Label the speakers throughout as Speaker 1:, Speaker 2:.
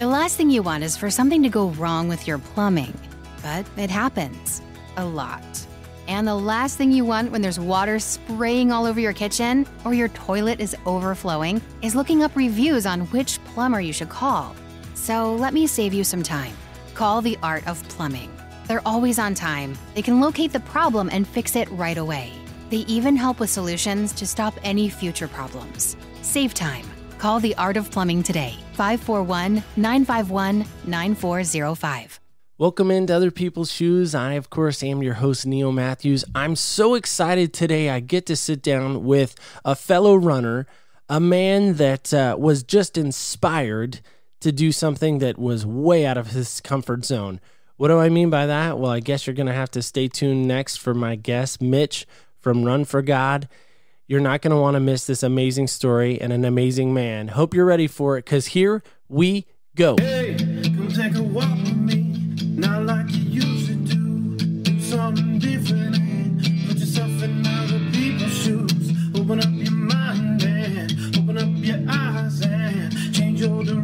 Speaker 1: The last thing you want is for something to go wrong with your plumbing, but it happens a lot. And the last thing you want when there's water spraying all over your kitchen or your toilet is overflowing is looking up reviews on which plumber you should call. So let me save you some time. Call the Art of Plumbing. They're always on time. They can locate the problem and fix it right away. They even help with solutions to stop any future problems. Save time. Call the Art of Plumbing today. 541 951 9405.
Speaker 2: Welcome into Other People's Shoes. I, of course, am your host, Neil Matthews. I'm so excited today. I get to sit down with a fellow runner, a man that uh, was just inspired to do something that was way out of his comfort zone. What do I mean by that? Well, I guess you're going to have to stay tuned next for my guest, Mitch from Run for God. You're not going to want to miss this amazing story and an amazing man. Hope you're ready for it because here we go.
Speaker 3: Hey, come take a walk with me. Not like you used to do. Something different put yourself in other people's shoes. Open up your mind and open up your eyes and change your direction,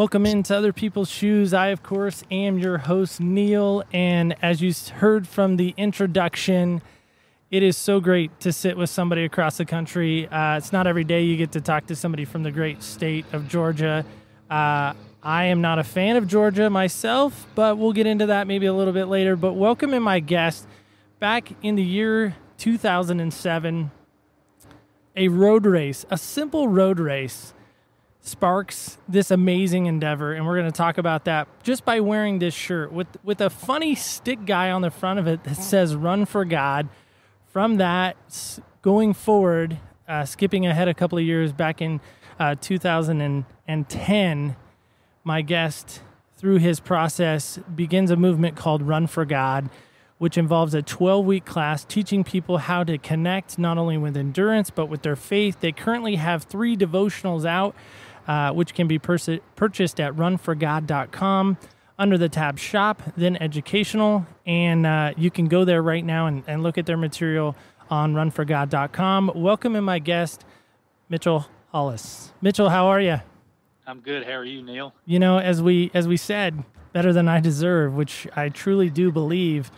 Speaker 4: Welcome into Other People's Shoes. I, of course, am your host, Neil. And as you heard from the introduction, it is so great to sit with somebody across the country. Uh, it's not every day you get to talk to somebody from the great state of Georgia. Uh, I am not a fan of Georgia myself, but we'll get into that maybe a little bit later. But welcome in my guest. Back in the year 2007, a road race, a simple road race sparks this amazing endeavor and we're going to talk about that just by wearing this shirt with with a funny stick guy on the front of it that says run for god from that going forward uh, skipping ahead a couple of years back in uh, 2010 my guest through his process begins a movement called run for god which involves a 12 week class teaching people how to connect not only with endurance but with their faith. They currently have three devotionals out, uh, which can be pers- purchased at runforgod.com under the tab shop, then educational. And uh, you can go there right now and, and look at their material on runforgod.com. Welcome in my guest, Mitchell Hollis. Mitchell, how are you?
Speaker 5: I'm good. How are you, Neil?
Speaker 4: you know as we as we said better than i deserve which i truly do believe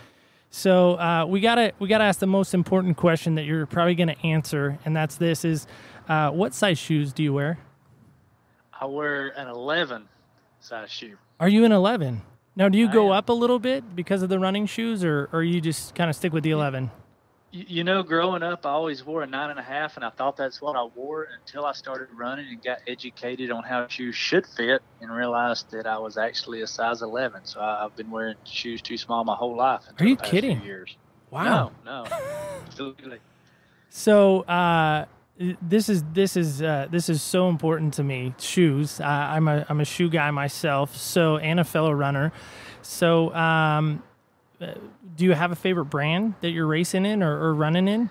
Speaker 4: so uh, we gotta we gotta ask the most important question that you're probably gonna answer and that's this is uh, what size shoes do you wear
Speaker 5: I wear an 11 size shoe.
Speaker 4: are you an 11 now do you
Speaker 5: I
Speaker 4: go
Speaker 5: am.
Speaker 4: up a little bit because of the running shoes or, or you just kind of stick with the 11
Speaker 5: You, know, growing up, I always wore a nine and a half, and I thought that's what I wore until I started running and got educated on how shoes should fit, and realized that I was actually a size 11. So I, I've been wearing shoes too small my whole life.
Speaker 4: Are you
Speaker 5: the past few
Speaker 4: kidding?
Speaker 5: Years.
Speaker 4: wow
Speaker 5: No, no. Absolutely.
Speaker 4: So uh, this is this is uh, this is so important to me. Shoes. Uh, I'm a I'm a shoe guy myself. So and a fellow runner. So um, uh, do you have a favorite brand that you're racing in or, or running in?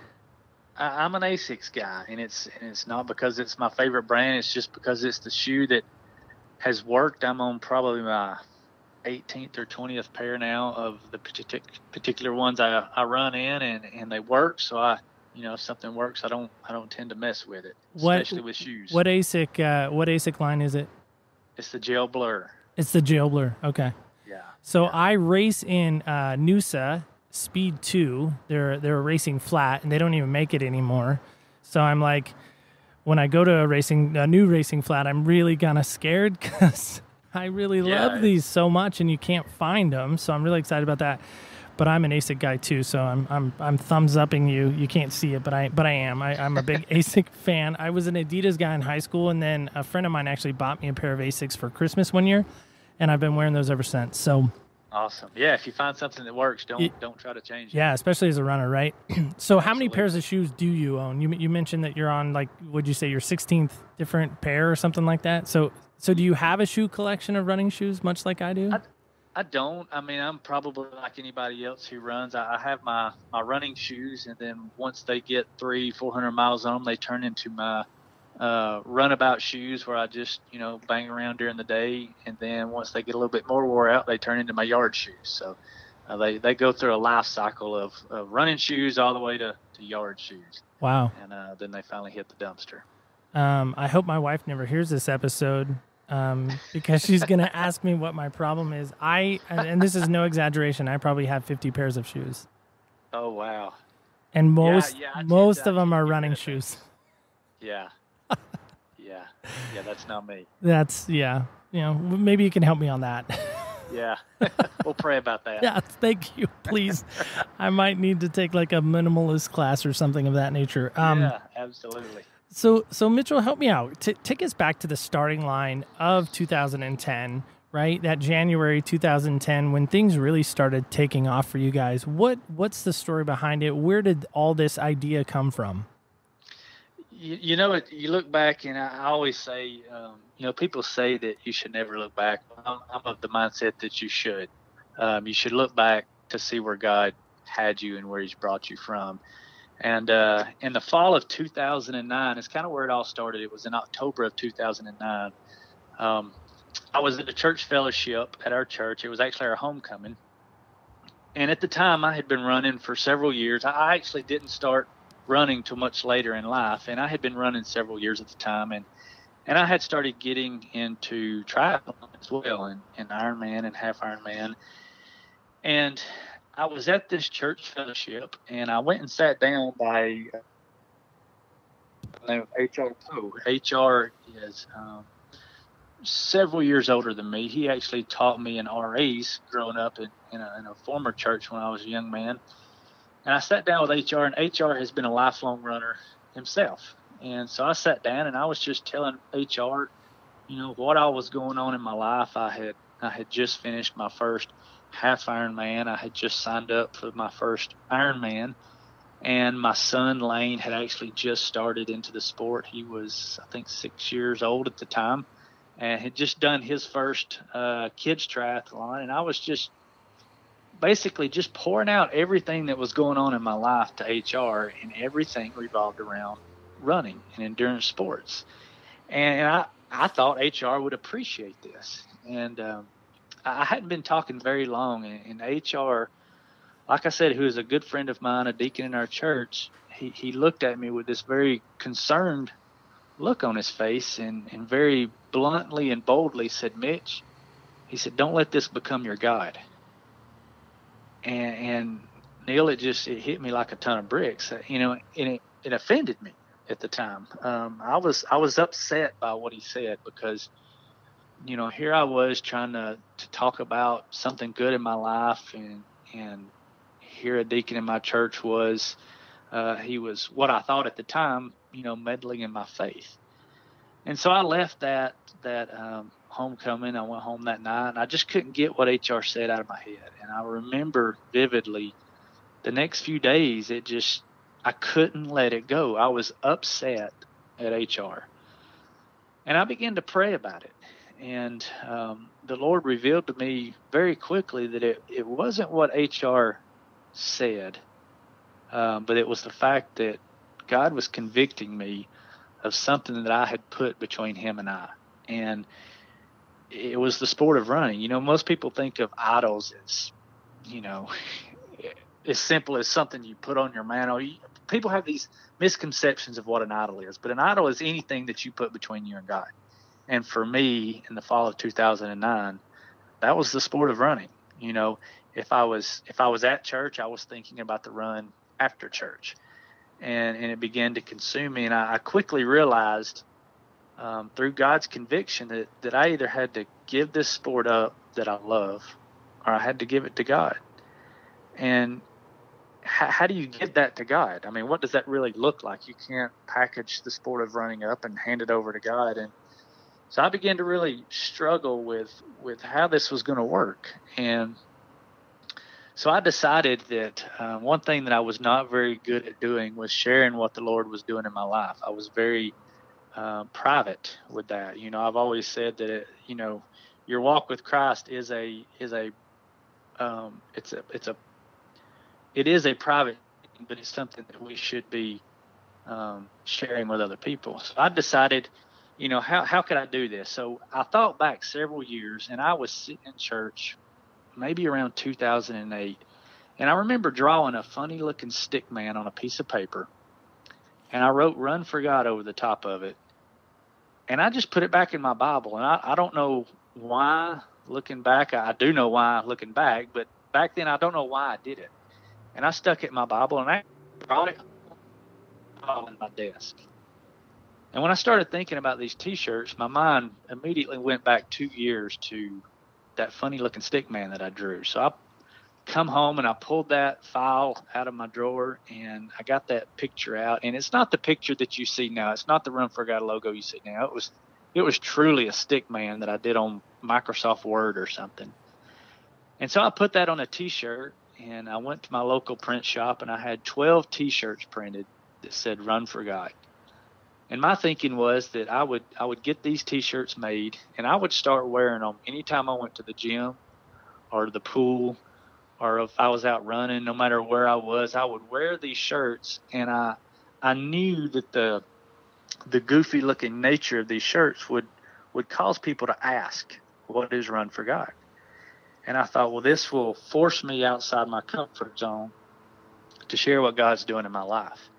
Speaker 5: I, I'm an Asics guy, and it's and it's not because it's my favorite brand. It's just because it's the shoe that has worked. I'm on probably my 18th or 20th pair now of the partic- particular ones I, I run in, and, and they work. So I, you know, if something works, I don't I don't tend to mess with it,
Speaker 4: What-
Speaker 5: especially with shoes.
Speaker 4: What ASIC uh, what ASIC line is it?
Speaker 5: It's the gel blur.
Speaker 4: It's the Gel Blur. Okay.
Speaker 5: Yeah.
Speaker 4: So I race in uh, Noosa Speed Two. They're they're racing flat, and they don't even make it anymore. So I'm like, when I go to a racing a new racing flat, I'm really kind of scared because I really
Speaker 5: Yeah.
Speaker 4: love these so much, and you can't find them. So I'm really excited about that. But I'm an ASIC guy too, so I'm I'm I'm thumbs upping you. You can't see it, but I but I am. I, I'm a big ASIC fan. I was an Adidas guy in high school, and then a friend of mine actually bought me a pair of ASICs for Christmas one year, and I've been wearing those ever since. So
Speaker 5: Awesome. Yeah. If you find something that works, don't
Speaker 4: It-
Speaker 5: don't try to change it.
Speaker 4: Yeah, especially as a runner, right? so, how many pairs of shoes do you own? You you mentioned that you're on like, would you say your 16th different pair or something like that? So, so do you have a shoe collection of running shoes, much like I do?
Speaker 5: I- I don't. I mean, I'm probably like anybody else who runs. I, I have my, my running shoes, and then once they get three, four hundred miles on them, they turn into my uh, runabout shoes, where I just you know bang around during the day. And then once they get a little bit more wore out, they turn into my yard shoes. So Uh, they they go through a life cycle of, of running shoes all the way to, to yard shoes,
Speaker 4: Wow.
Speaker 5: and uh, then they finally hit the dumpster.
Speaker 4: Um, I hope my wife never hears this episode um, because she's going to ask me what my problem is. I, and, this is no exaggeration, I probably have 50 pairs of shoes.
Speaker 5: Oh wow,
Speaker 4: And most
Speaker 5: yeah, can't-
Speaker 4: most of them are running shoes.
Speaker 5: yeah, yeah, yeah. That's not me.
Speaker 4: That's, yeah. You know, maybe you can help me on that.
Speaker 5: Yeah, we'll pray about that.
Speaker 4: yeah, thank you. Please. I might need to take like a minimalist class or something of that nature. Um,
Speaker 5: yeah, absolutely.
Speaker 4: So, so Mitchell, help me out. T- take us back to the starting line of 2010, right? That January 2010 when things really started taking off for you guys. What what's the story behind it? Where did all this idea come from?
Speaker 5: You, you know, it, you look back, and I, I always say, um, you know, people say that you should never look back. I'm, I'm of the mindset that you should. Um, you should look back to see where God had you and where He's brought you from. And uh, in the fall of 2009, it's kind of where it all started. It was in October of 2009. Um, I was at a church fellowship at our church. It was actually our homecoming. And at the time, I had been running for several years. I actually didn't start running till much later in life, and I had been running several years at the time, and and I had started getting into triathlon as well, and, and Ironman and half Ironman, and I was at this church fellowship, and I went and sat down by uh, HR Poe. HR is um, several years older than me. He actually taught me in RAs growing up in, in, a, in a former church when I was a young man. And I sat down with HR, and HR has been a lifelong runner himself. And so I sat down and I was just telling HR, you know, what all was going on in my life. I had I had just finished my first half Ironman. I had just signed up for my first Ironman, and my son Lane had actually just started into the sport. He was I think six years old at the time, and had just done his first uh, kids triathlon. And I was just basically just pouring out everything that was going on in my life to HR, and everything revolved around running and endurance sports. And, I, I thought HR would appreciate this. And um, I hadn't been talking very long, and, and HR, like I said, who is a good friend of mine, a deacon in our church, he, he looked at me with this very concerned look on his face and, and very bluntly and boldly said, Mitch, he said, don't let this become your guide and, and Neil, it just it hit me like a ton of bricks, you know, and it, it offended me at the time. Um, I was I was upset by what he said because, you know, here I was trying to to talk about something good in my life, and and here a deacon in my church was, uh, he was what I thought at the time, you know, meddling in my faith, and so I left that that um, homecoming. I went home that night and I just couldn't get what HR said out of my head. And I remember vividly the next few days, it just, I couldn't let it go. I was upset at HR. And I began to pray about it. And um, the Lord revealed to me very quickly that it, it wasn't what HR said, um, but it was the fact that God was convicting me of something that I had put between Him and I. And it was the sport of running. You know, most people think of idols as, you know, as simple as something you put on your mantle. People have these misconceptions of what an idol is, but an idol is anything that you put between you and God. And for me, in the fall of 2009, that was the sport of running. You know, if I was if I was at church, I was thinking about the run after church, and and it began to consume me. And I, I quickly realized um, through God's conviction that, that I either had to give this sport up that I love or I had to give it to God. And how, how do you give that to God? I mean, what does that really look like? You can't package the sport of running up and hand it over to God. And so I began to really struggle with, with how this was going to work. And so I decided that uh, one thing that I was not very good at doing was sharing what the Lord was doing in my life. I was very uh, private with that. You know, I've always said that it, you know, your walk with Christ is a is a um, it's a it's a it is a private, but it's something that we should be um, sharing with other people. So I decided, you know, how how could I do this? So I thought back several years, and I was sitting in church maybe around 2008. And I remember drawing a funny looking stick man on a piece of paper. And I wrote Run for God over the top of it. And I just put it back in my Bible. And I, I don't know why, looking back, I do know why looking back, but back then I don't know why I did it. And I stuck it in my Bible and I brought it on my desk. And when I started thinking about these T-shirts, my mind immediately went back two years to that funny looking stick man that I drew. So I come home and I pulled that file out of my drawer and I got that picture out. And it's not the picture that you see now. It's not the Run for God logo you see now. It was it was truly a stick man that I did on Microsoft Word or something. And so I put that on a T-shirt and I went to my local print shop and I had 12 T-shirts printed that said "Run for God." And my thinking was that I would I would get these T-shirts made and I would start wearing them anytime I went to the gym or the pool or if I was out running. No matter where I was, I would wear these shirts and I I knew that the the goofy looking nature of these shirts would would cause people to ask, "What is Run for God?" And I thought, well, this will force me outside my comfort zone to share what God's doing in my life.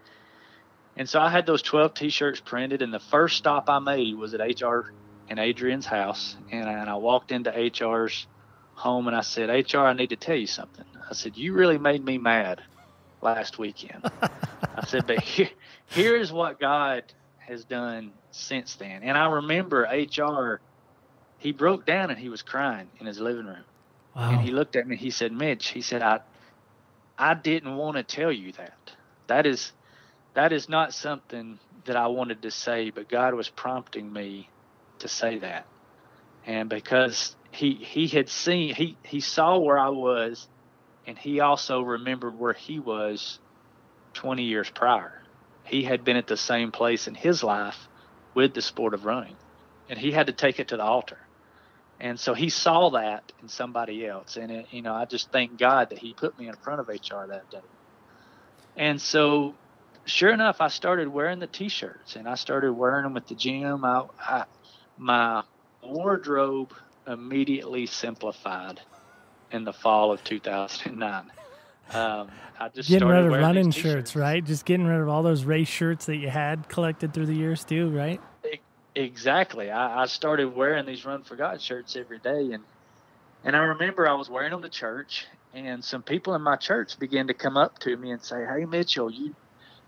Speaker 5: And so I had those 12 t-shirts printed and the first stop I made was at HR and Adrian's house. And I, and I walked into HR's home and I said, HR, I need to tell you something. I said, you really made me mad last weekend. I said, but here, here is what God has done since then. And I remember HR, he broke down and he was crying in his living room.
Speaker 4: Wow.
Speaker 5: And he looked at me. He said, "Mitch," he said, "I, I didn't want to tell you that. That is, that is not something that I wanted to say, but God was prompting me to say that, and because he he had seen he he saw where I was, and he also remembered where he was, 20 years prior. He had been at the same place in his life, with the sport of running, and he had to take it to the altar." and so he saw that in somebody else and it, you know i just thank god that he put me in front of hr that day and so sure enough i started wearing the t-shirts and i started wearing them at the gym I, I, my wardrobe immediately simplified in the fall of 2009 um, I just
Speaker 4: getting
Speaker 5: started
Speaker 4: rid of
Speaker 5: wearing
Speaker 4: running shirts, right? Just getting rid of all those race shirts that you had collected through the years too, right?
Speaker 5: Exactly. I, I started wearing these Run for God shirts every day, and and I remember I was wearing them to church, and some people in my church began to come up to me and say, "Hey, Mitchell, you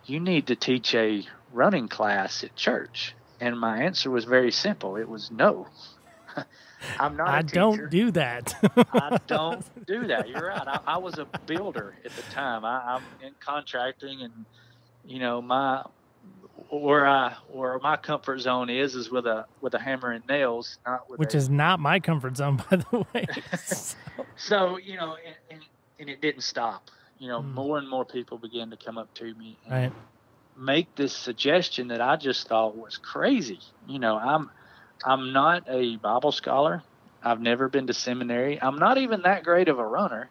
Speaker 5: you need to teach a running class at church." And my answer was very simple. It was no. I'm not. a
Speaker 4: I don't do that.
Speaker 5: I don't do that. You're right. I, I was a builder at the time. I, I'm in contracting, and you know my where I where my comfort zone is is with a with a hammer and nails, not with
Speaker 4: Which
Speaker 5: a,
Speaker 4: is not my comfort zone, by the way. So-
Speaker 5: so you know, and, and, and it didn't stop. You know,
Speaker 4: Mm.
Speaker 5: more and more people began to come up to me and
Speaker 4: right.
Speaker 5: make this suggestion that I just thought was crazy. You know, I'm I'm not a Bible scholar. I've never been to seminary. I'm not even that great of a runner.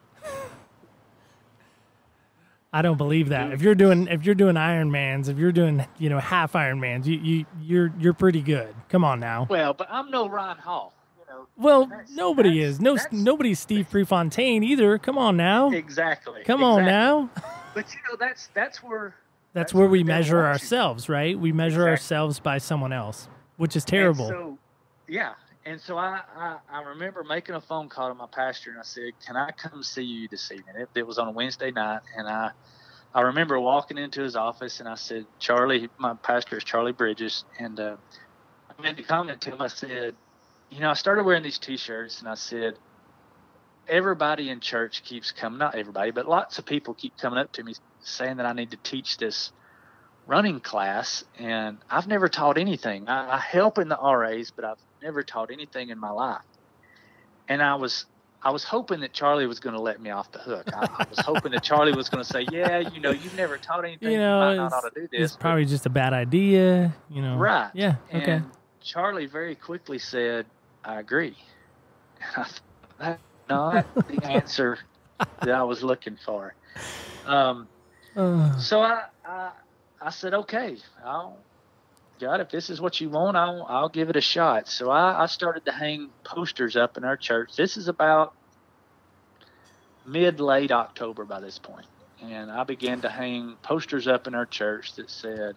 Speaker 4: I don't believe that. If you're doing if you're doing Ironmans, if you're doing you know half Ironmans, you you you're you're pretty good. Come on now.
Speaker 5: Well, but I'm no Ryan Hall.
Speaker 4: Well, nobody is. No, nobody's Steve Prefontaine either. Come on now.
Speaker 5: exactly.
Speaker 4: Come on now.
Speaker 5: But you know, that's that's where
Speaker 4: That's,
Speaker 5: That's
Speaker 4: where we measure
Speaker 5: wants you.
Speaker 4: ourselves, right? We measure
Speaker 5: Exactly.
Speaker 4: ourselves by someone else, which is terrible.
Speaker 5: so, yeah. And so I, I, I remember making a phone call to my pastor and I said, Can I come see you this evening? It, it was on a Wednesday night. And I, I remember walking into his office and I said, Charlie, my pastor is Charlie Bridges. And uh, I made the comment to him. I said, You know, I started wearing these t shirts and I said, Everybody in church keeps coming, not everybody, but lots of people keep coming up to me saying that I need to teach this running class and I've never taught anything. I, I help in the RAs, but I've never taught anything in my life. And I was I was hoping that Charlie was going to let me off the hook. I, I was hoping that Charlie was going to say, "Yeah, you know, you've never taught anything.
Speaker 4: you
Speaker 5: You,
Speaker 4: know,
Speaker 5: might not ought to do this."
Speaker 4: it's probably just a bad idea. You know.
Speaker 5: right.
Speaker 4: Yeah.
Speaker 5: And
Speaker 4: Okay.
Speaker 5: Charlie very quickly said, "I agree." And I thought, that's not the answer that I was looking for. Um,
Speaker 4: Uh,
Speaker 5: so I, I, I said, okay, I'll, God, if this is what you want, I'll, I'll give it a shot. So I, I started to hang posters up in our church. This is about mid late October by this point, and I began to hang posters up in our church that said,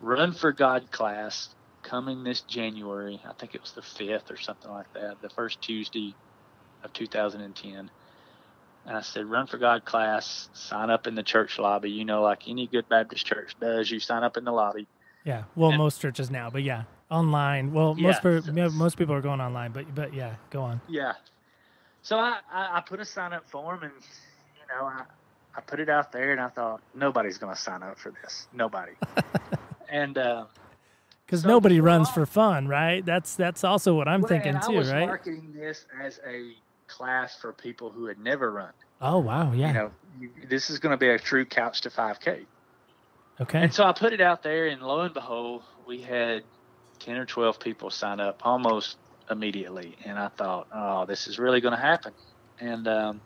Speaker 5: "Run for God class coming this January." I think it was the fifth or something like that, the first Tuesday of 2010. And I said, "Run for God class. Sign up in the church lobby. You know, like any good Baptist church does. You sign up in the lobby."
Speaker 4: Yeah. Well,
Speaker 5: And-
Speaker 4: most churches now, but yeah, online. Well, most
Speaker 5: Yeah,
Speaker 4: per-
Speaker 5: so-
Speaker 4: most people are going online, but but yeah, go on.
Speaker 5: Yeah. So I, I, I put a sign up form and, you know, I, I put it out there and I thought, nobody's going to sign up for this. Nobody. and, uh,
Speaker 4: Because
Speaker 5: So
Speaker 4: nobody runs for fun, right? That's that's also what I'm
Speaker 5: well,
Speaker 4: thinking
Speaker 5: and I
Speaker 4: too,
Speaker 5: was
Speaker 4: right?
Speaker 5: marketing this as a class for people who had never run.
Speaker 4: Oh wow, yeah.
Speaker 5: You know, you, this is going to be a true couch to 5K.
Speaker 4: okay.
Speaker 5: And so I put it out there, and lo and behold, we had 10 or 12 people sign up almost immediately. And I thought, oh, this is really going to happen. And um,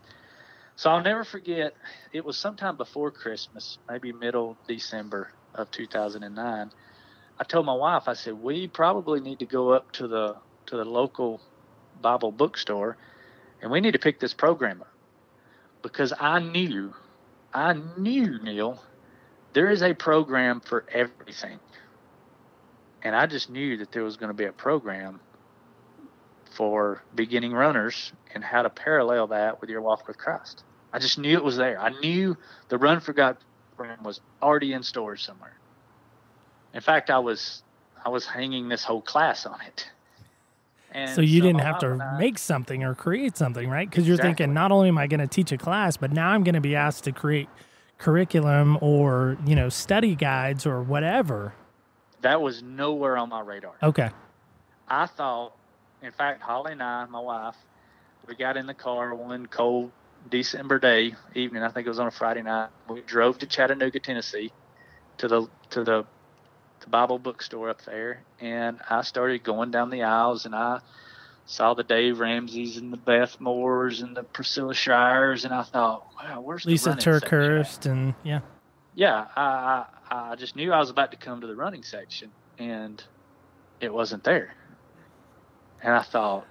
Speaker 5: so I'll never forget, it was sometime before Christmas, maybe middle December of 2009. I told my wife, I said, we probably need to go up to the to the local Bible bookstore, and we need to pick this program up because I knew, I knew Neil, there is a program for everything. And I just knew that there was going to be a program for beginning runners and how to parallel that with your walk with Christ. I just knew it was there. I knew the Run for God program was already in stores somewhere. In fact, I was I was hanging this whole class on it. And
Speaker 4: so you didn't have to
Speaker 5: I-
Speaker 4: make something or create something, right? Because you're
Speaker 5: Exactly.
Speaker 4: thinking, not only am I going to teach a class, but now I'm going to be asked to create curriculum or you know study guides or whatever.
Speaker 5: that was nowhere on my radar.
Speaker 4: Okay.
Speaker 5: I thought, in fact, Holly and I, my wife, we got in the car one cold December day evening. I think it was on a Friday night. We drove to Chattanooga, Tennessee, to the to the, the Bible bookstore up there, and I started going down the aisles, and I saw the Dave Ramseys and the Beth Moores and the Priscilla Shirers, and I thought, wow, where's
Speaker 4: Lisa? TerKeurst and yeah.
Speaker 5: yeah, I, I I just knew I was about to come to the running section, and it wasn't there. And I thought,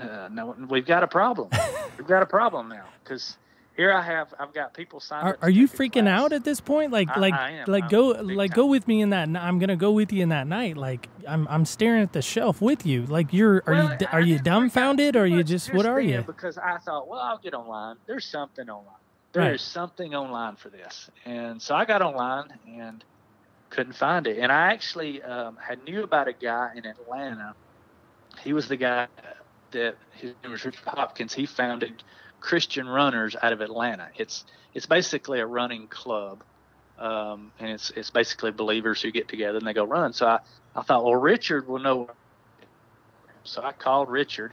Speaker 5: uh, no, we've got a problem. we've got a problem now because here I have I've got people signed
Speaker 4: Are,
Speaker 5: up.
Speaker 4: are you freaking
Speaker 5: class.
Speaker 4: out at this point? Like,
Speaker 5: I-
Speaker 4: like,
Speaker 5: I
Speaker 4: like,
Speaker 5: I'm
Speaker 4: go, like,
Speaker 5: time.
Speaker 4: go with me in that. I'm gonna go with you in that night. Like, I'm, I'm staring at the shelf with you. Like, you're, are
Speaker 5: Well,
Speaker 4: you,
Speaker 5: I
Speaker 4: are you
Speaker 5: didn't freak out
Speaker 4: dumbfounded or are you just, what are you?
Speaker 5: Because I thought, well, I'll get online. There's something online. There
Speaker 4: Right.
Speaker 5: is something online for this, and so I got online and couldn't find it. And I actually um, had knew about a guy in Atlanta. He was the guy that his name was Richard Hopkins. He founded Christian Runners out of Atlanta. It's it's basically a running club, um, and it's it's basically believers who get together and they go run. So I, I thought, well, Richard will know. So I called Richard,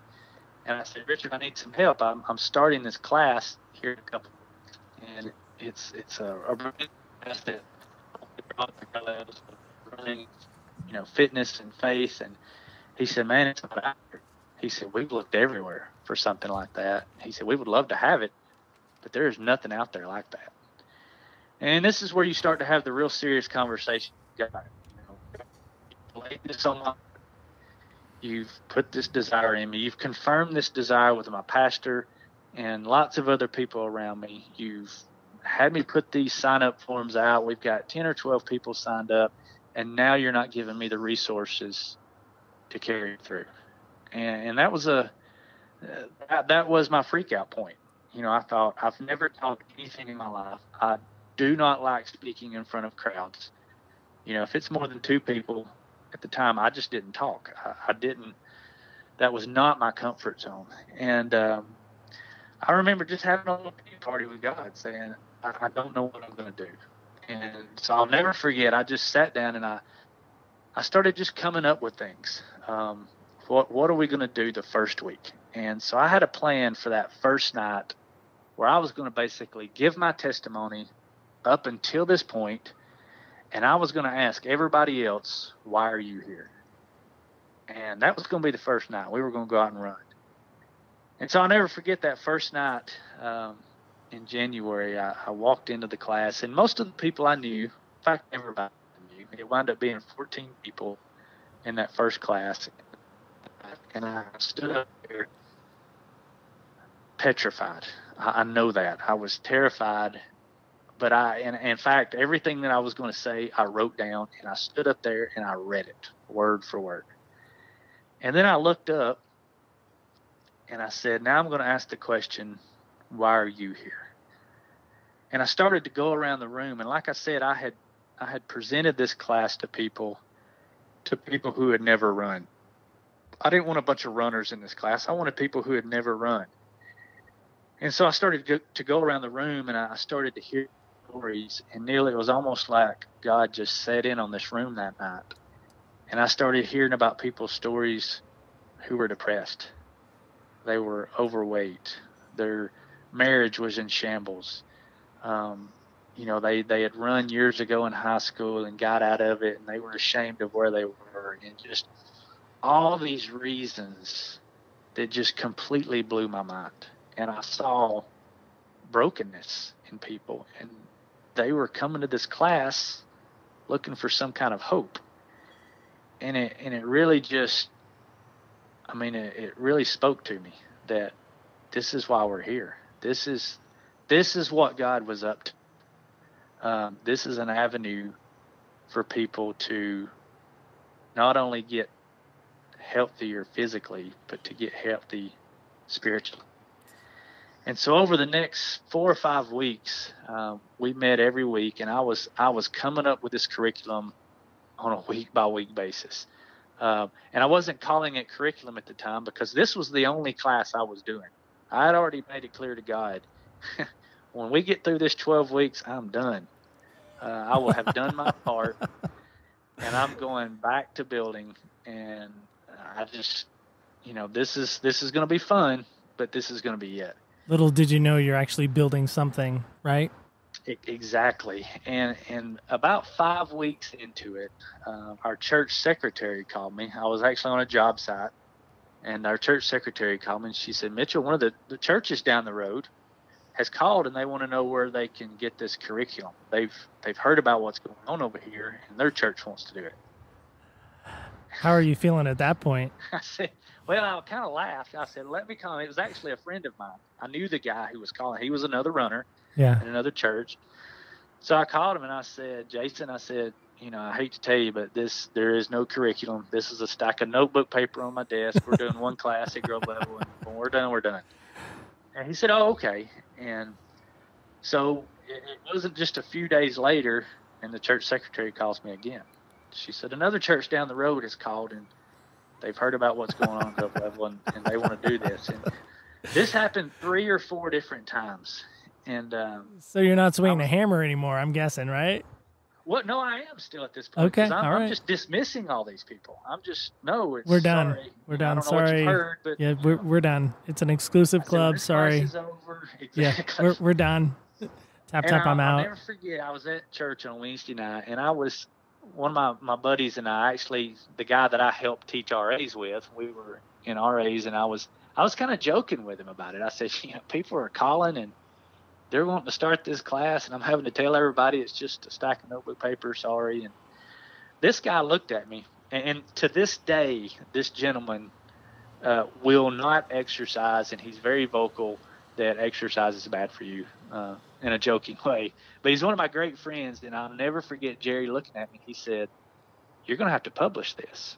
Speaker 5: and I said, Richard, I need some help. I'm I'm starting this class here in a couple, and it's it's a, a class that running, you know, fitness and faith. And he said, man, it's not out. He said, we've looked everywhere for something like that. He said, we would love to have it, but there is nothing out there like that. And this is where you start to have the real serious conversation. On You've put this desire in me. You've confirmed this desire with my pastor and lots of other people around me. You've had me put these sign up forms out. We've got 10 or 12 people signed up, and now you're not giving me the resources to carry through. And, and that was a that, that was my freak out point. You know, I thought I've never talked anything in my life. I do not like speaking in front of crowds. You know, if it's more than two people at the time, I just didn't talk. I, I didn't. That was not my comfort zone. And um, I remember just having a little party with God, saying, I, I don't know what I'm going to do. And so I'll never forget. I just sat down and I, I started just coming up with things. Um, what what are we going to do the first week? And so I had a plan for that first night, where I was going to basically give my testimony up until this point, and I was going to ask everybody else, "Why are you here?" And that was going to be the first night. We were going to go out and run. And so I'll never forget that first night um, in January. I, I walked into the class, and most of the people I knew, in fact, everybody I knew, it wound up being 14 people in that first class. And I stood up there petrified. I, I know that. I was terrified. But I, and, in fact, everything that I was going to say, I wrote down and I stood up there and I read it word for word. And then I looked up and I said, Now I'm going to ask the question, why are you here? And I started to go around the room. And like I said, I had I had presented this class to people to people who had never run. I didn't want a bunch of runners in this class. I wanted people who had never run. And so I started to go, to go around the room and I started to hear stories. And Neil, it was almost like God just sat in on this room that night. And I started hearing about people's stories who were depressed. They were overweight. Their marriage was in shambles. Um, you know, they, they had run years ago in high school and got out of it and they were ashamed of where they were and just all these reasons that just completely blew my mind. And I saw brokenness in people and they were coming to this class looking for some kind of hope. And it and it really just I mean it, it really spoke to me that this is why we're here. This is this is what God was up to um, this is an avenue for people to not only get healthier physically, but to get healthy spiritually. And so over the next four or five weeks, um, we met every week, and I was I was coming up with this curriculum on a week by week basis. Um, and I wasn't calling it curriculum at the time because this was the only class I was doing. I had already made it clear to God when we get through this 12 weeks, I'm done. Uh, I will have done my part, and I'm going back to building. And I just, you know, this is this is going to be fun, but this is going to be it.
Speaker 4: Little did you know you're actually building something, right?
Speaker 5: Exactly, and and about five weeks into it, uh, our church secretary called me. I was actually on a job site, and our church secretary called me. and She said, "Mitchell, one of the, the churches down the road has called and they want to know where they can get this curriculum. They've they've heard about what's going on over here, and their church wants to do it.
Speaker 4: How are you feeling at that point?
Speaker 5: I said, well, I kind of laughed. I said, let me call. It was actually a friend of mine. I knew the guy who was calling. He was another runner
Speaker 4: yeah.
Speaker 5: in another church. So I called him and I said, Jason, I said, you know, I hate to tell you, but this there is no curriculum. This is a stack of notebook paper on my desk. We're doing one class at Grove Level, and when we're done, we're done. And he said, oh, okay. And so it, it wasn't just a few days later, and the church secretary calls me again. She said another church down the road has called, and they've heard about what's going on at level, and, and they want to do this. And this happened three or four different times. And um,
Speaker 4: so you're not swinging a hammer anymore, I'm guessing, right?
Speaker 5: Well, no, I am still at this point.
Speaker 4: Okay,
Speaker 5: I'm,
Speaker 4: all right.
Speaker 5: I'm just dismissing all these people. I'm just no. It's,
Speaker 4: we're done.
Speaker 5: Sorry.
Speaker 4: We're
Speaker 5: I
Speaker 4: done.
Speaker 5: what
Speaker 4: Sorry.
Speaker 5: heard, but,
Speaker 4: yeah, we're we're done. It's an exclusive
Speaker 5: I
Speaker 4: club. Sorry.
Speaker 5: is.
Speaker 4: Yeah, we're we're done. Tap
Speaker 5: And
Speaker 4: tap.
Speaker 5: I'll,
Speaker 4: I'm
Speaker 5: I'll
Speaker 4: out.
Speaker 5: never forget. I was at church on Wednesday night, and I was one of my my buddies and I actually the guy that I helped teach RAs with. We were in RAs, and I was I was kind of joking with him about it. I said, you know, people are calling and they're wanting to start this class, and I'm having to tell everybody it's just a stack of notebook paper. Sorry. And this guy looked at me, and, and to this day, this gentleman uh, will not exercise, and he's very vocal that exercise is bad for you uh, in a joking way. But he's one of my great friends, and I'll never forget Jerry looking at me. He said, "You're going to have to publish this."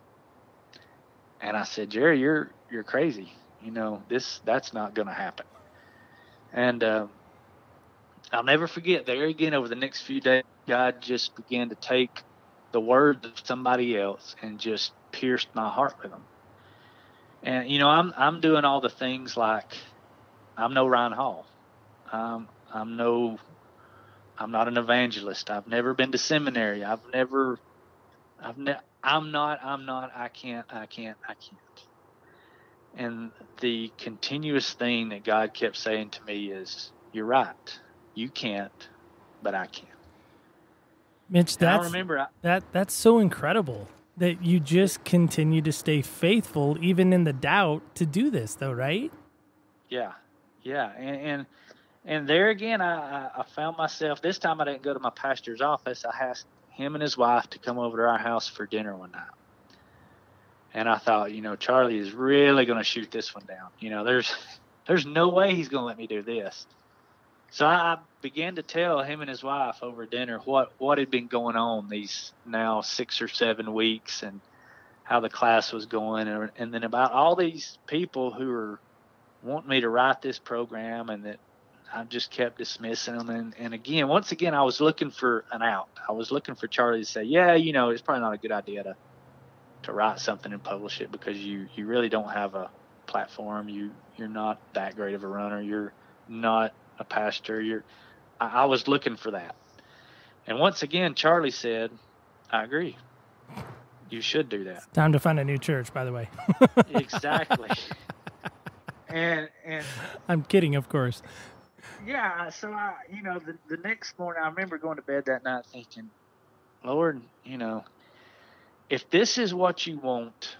Speaker 5: And I said, "Jerry, you're you're crazy. You know this that's not going to happen." And um, I'll never forget there again over the next few days, God just began to take the words of somebody else and just pierced my heart with them. And you know, I'm I'm doing all the things like I'm no Ryan Hall. Um, I'm no I'm not an evangelist. I've never been to seminary. I've never I've ne- I'm not I'm not I can't I can't I can't. And the continuous thing that God kept saying to me is, "You're right. You can't, but I can."
Speaker 4: Mitch,
Speaker 5: And I remember I,
Speaker 4: that that's so incredible that you just continue to stay faithful even in the doubt to do this though, right?
Speaker 5: Yeah, yeah, and and, and there again, I, I found myself. This time, I didn't go to my pastor's office. I asked him and his wife to come over to our house for dinner one night, and I thought, you know, Charlie is really going to shoot this one down. You know, there's there's no way he's going to let me do this. So I began to tell him and his wife over dinner what what had been going on these now six or seven weeks and how the class was going and, and then about all these people who were wanting me to write this program and that I just kept dismissing them. And, and again once again I was looking for an out. I was looking for Charlie to say yeah you know it's probably not a good idea to to write something and publish it because you you really don't have a platform. You you're not that great of a runner. You're not a pastor. You're I, I was looking for that. And once again Charlie said I agree. You should do that.
Speaker 4: Time to find a new church, by the way.
Speaker 5: exactly and and
Speaker 4: I'm kidding, of course.
Speaker 5: yeah, so I, you know, the, the next morning, I remember going to bed that night thinking, Lord, you know, if this is what you want,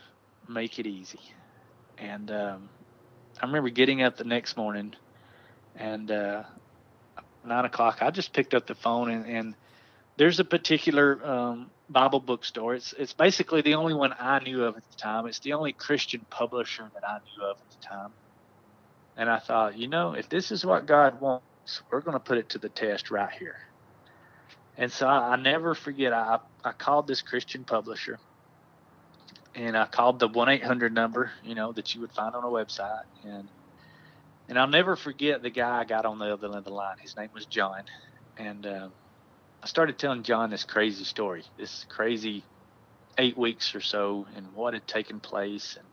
Speaker 5: make it easy. And um, I remember getting up the next morning and uh, nine o'clock, I just picked up the phone and, and there's a particular um, Bible bookstore. It's it's basically the only one I knew of at the time. It's the only Christian publisher that I knew of at the time. And I thought, you know, if this is what God wants, we're going to put it to the test right here. And so I, I never forget. I I called this Christian publisher, and I called the one eight hundred number, you know, that you would find on a website, and and I'll never forget the guy I got on the other end of the line. His name was John, and um, I started telling John this crazy story, this crazy eight weeks or so, and what had taken place, and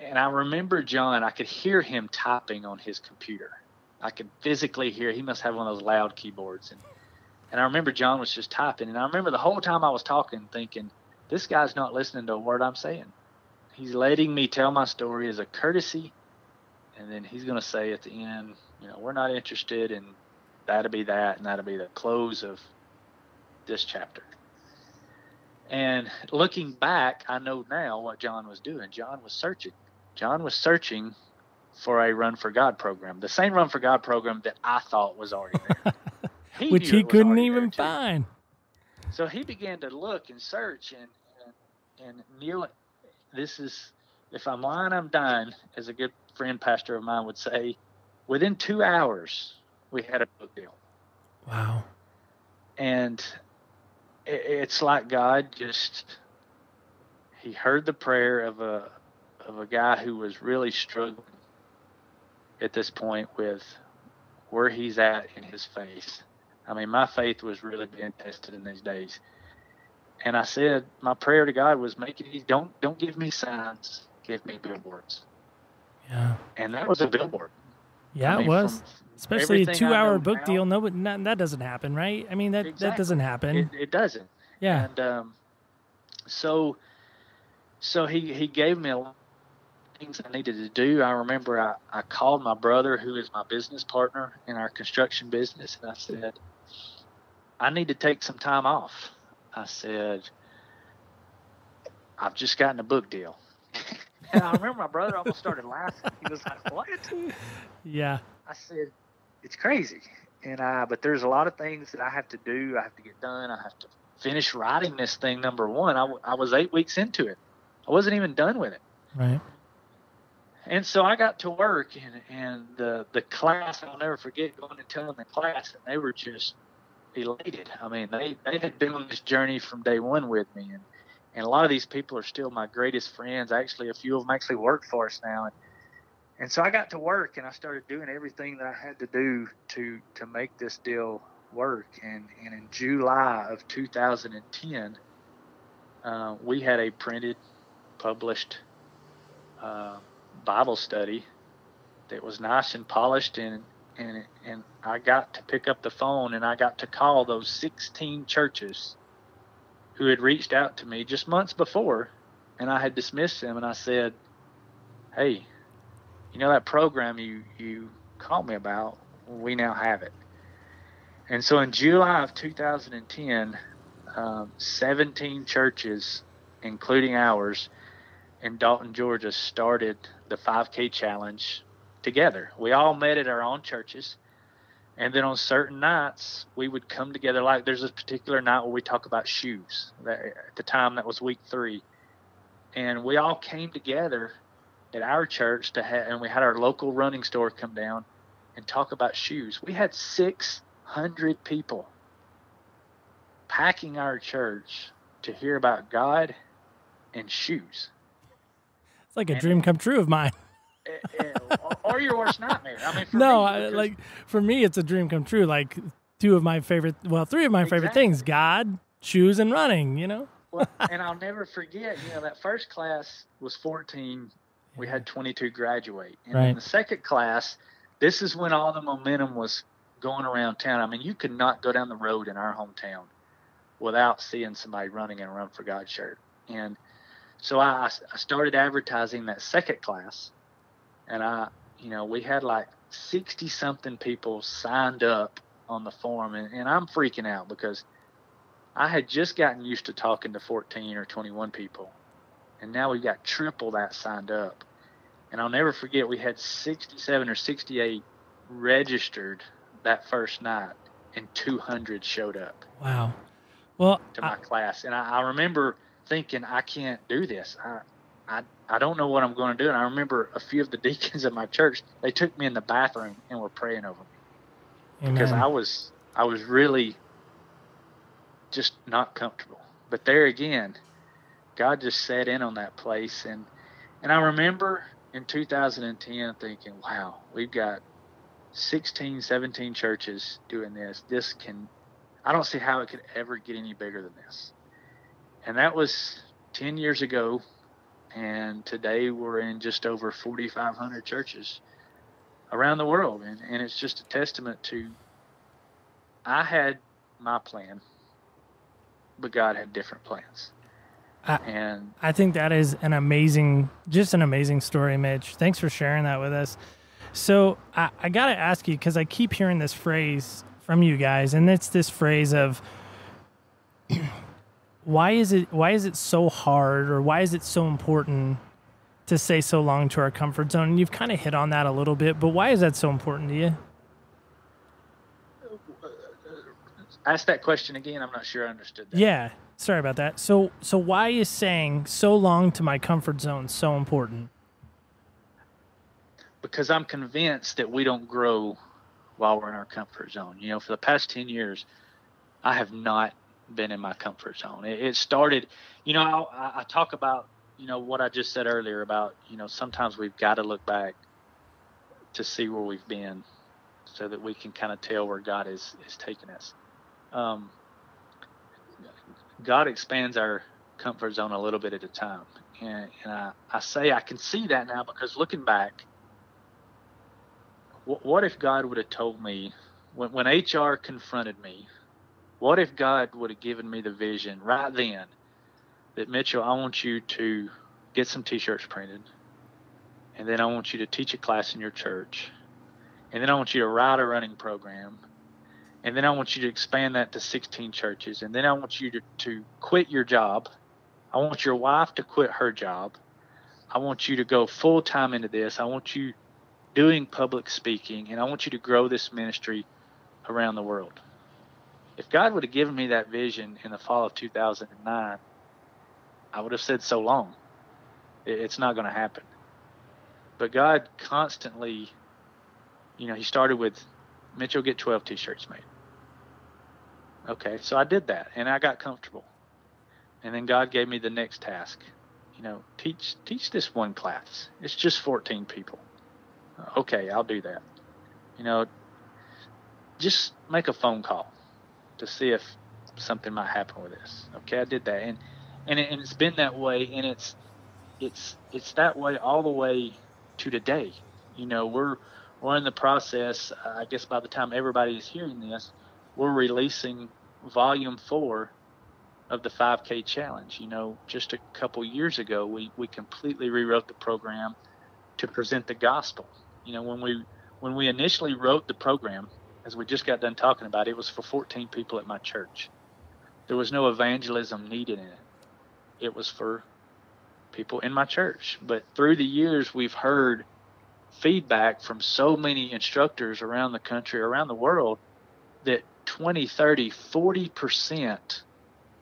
Speaker 5: and I remember John. I could hear him typing on his computer. I could physically hear. He must have one of those loud keyboards, and and I remember John was just typing, and I remember the whole time I was talking, thinking, this guy's not listening to a word I'm saying. He's letting me tell my story as a courtesy, and then he's going to say at the end, you know, we're not interested, and that'll be that, and that'll be the close of this chapter. And looking back, I know now what John was doing. John was searching. John was searching for a Run for God program, the same Run for God program that I thought was already there. He
Speaker 4: Which he couldn't even find.
Speaker 5: So he began to look and search, and and, and Neil, this is if I'm lying, I'm dying, as a good friend pastor of mine would say. Within two hours, we had a book deal,
Speaker 4: Wow.
Speaker 5: and it, it's like God just he heard the prayer of a of a guy who was really struggling at this point with where he's at in his faith. I mean, my faith was really being tested in these days. And I said, my prayer to God was, make it easy. Don't don't give me signs, give me billboards.
Speaker 4: Yeah.
Speaker 5: And that was a billboard.
Speaker 4: Yeah,
Speaker 5: I mean,
Speaker 4: it was. Especially a two-hour book
Speaker 5: now-
Speaker 4: deal. No, not, that doesn't happen, right? I mean, that that doesn't happen.
Speaker 5: It, it doesn't.
Speaker 4: yeah.
Speaker 5: And um, so, so he he gave me a lot things I needed to do. I remember I, I called my brother, who is my business partner in our construction business, and I said, I need to take some time off. I said, I've just gotten a book deal. and I remember my brother almost started laughing. He was like, "What?"
Speaker 4: yeah.
Speaker 5: I said, "It's crazy." And I, but there's a lot of things that I have to do. I have to get done. I have to finish writing this thing. Number one, I, w- I was eight weeks into it. I wasn't even done with it.
Speaker 4: Right.
Speaker 5: And so I got to work, and and the the class I'll never forget going and telling the class, and they were just elated. I mean, they they had been on this journey from day one with me, and and a lot of these people are still my greatest friends. Actually, a few of them actually work for us now, and and so I got to work, and I started doing everything that I had to do to to make this deal work. And and in July of 2010, uh, we had a printed, published. Uh, Bible study that was nice and polished and and and I got to pick up the phone and I got to call those 16 churches who had reached out to me just months before and I had dismissed them and I said, "Hey, you know that program you you called me about, we now have it." And so in July of 2010, um, 17 churches, including ours, in Dalton, Georgia, started the 5K challenge together. We all met at our own churches. And then on certain nights, we would come together. Like there's a particular night where we talk about shoes. At the time, that was week three. And we all came together at our church to have, and we had our local running store come down and talk about shoes. We had 600 people packing our church to hear about God and shoes.
Speaker 4: It's like a dream come true of mine.
Speaker 5: Eh, eh, or your worst nightmare. I mean, for
Speaker 4: no,
Speaker 5: me,
Speaker 4: I, like for me, it's a dream come true. Like two of my favorite, well, three of my favorite things: God, shoes, and running. You know.
Speaker 5: well, and I'll never forget, you know, that first class was 14. We had 22 graduate. And
Speaker 4: Right.
Speaker 5: in the second class, this is when all the momentum was going around town. I mean, you could not go down the road in our hometown without seeing somebody running in a Run for God shirt. And so I, I started advertising that second class. And I, you know, we had like 60 something people signed up on the form. And, and I'm freaking out because I had just gotten used to talking to 14 or 21 people, and now we got triple that signed up. And I'll never forget, we had 67 or 68 registered that first night, and 200 showed up
Speaker 4: Wow. Well,
Speaker 5: to
Speaker 4: I-
Speaker 5: my class. And I, I remember thinking, I can't do this. I, I, I don't know what I'm going to do. And I remember a few of the deacons at my church, they took me in the bathroom and were praying over me because. I was I was really just not comfortable. But there again, God just sat in on that place and and I remember in 2010 thinking, wow, we've got 16, 17 churches doing this. This can I don't see how it could ever get any bigger than this. And that was 10 years ago and today we're in just over 4500 churches around the world and, and it's just a testament to I had my plan, but God had different plans.
Speaker 4: I-
Speaker 5: and
Speaker 4: I think that is an amazing, just an amazing story, Mitch. Thanks for sharing that with us. So I, I got to ask you because I keep hearing this phrase from you guys, and it's this phrase of why is it why is it so hard or why is it so important to say so long to our comfort zone? And you've kind of hit on that a little bit, but why is that so important to you?
Speaker 5: ask that question again. I'm not sure I understood that.
Speaker 4: Yeah, sorry about that. So so why is saying so long to my comfort zone so important?
Speaker 5: Because I'm convinced that we don't grow while we're in our comfort zone. You know, for the past 10 years, I have not been in my comfort zone. It, it started, you know, I, I talk about, you know, what I just said earlier about, you know, sometimes we've got to look back to see where we've been so that we can kind of tell where God is, is taking us. Um, God expands our comfort zone a little bit at a time. And, and I, I say I can see that now because looking back, what, what if God would have told me when, when HR confronted me, what if God would have given me the vision right then that Mitchell, I want you to get some t-shirts printed and then I want you to teach a class in your church and then I want you to write a running program and then I want you to expand that to 16 churches and then I want you to, to quit your job. I want your wife to quit her job. I want you to go full time into this. I want you doing public speaking and I want you to grow this ministry around the world. If God would have given me that vision in the fall of 2009, I would have said so long. It's not going to happen. But God constantly, you know, He started with Mitchell, get 12 t shirts made. Okay, so I did that and I got comfortable. And then God gave me the next task. You know, teach teach this one class. It's just 14 people. Okay, I'll do that. You know, just make a phone call to see if something might happen with this. Okay, I did that, and and, it, and it's been that way, and it's it's it's that way all the way to today. You know, we're we're in the process. I guess by the time everybody is hearing this, we're releasing volume four of the 5K challenge. You know, just a couple years ago, we we completely rewrote the program to present the gospel. You know, when we when we initially wrote the program, as we just got done talking about, it was for 14 people at my church. There was no evangelism needed in it. It was for people in my church. But through the years, we've heard feedback from so many instructors around the country, around the world, that 20, 30, 40%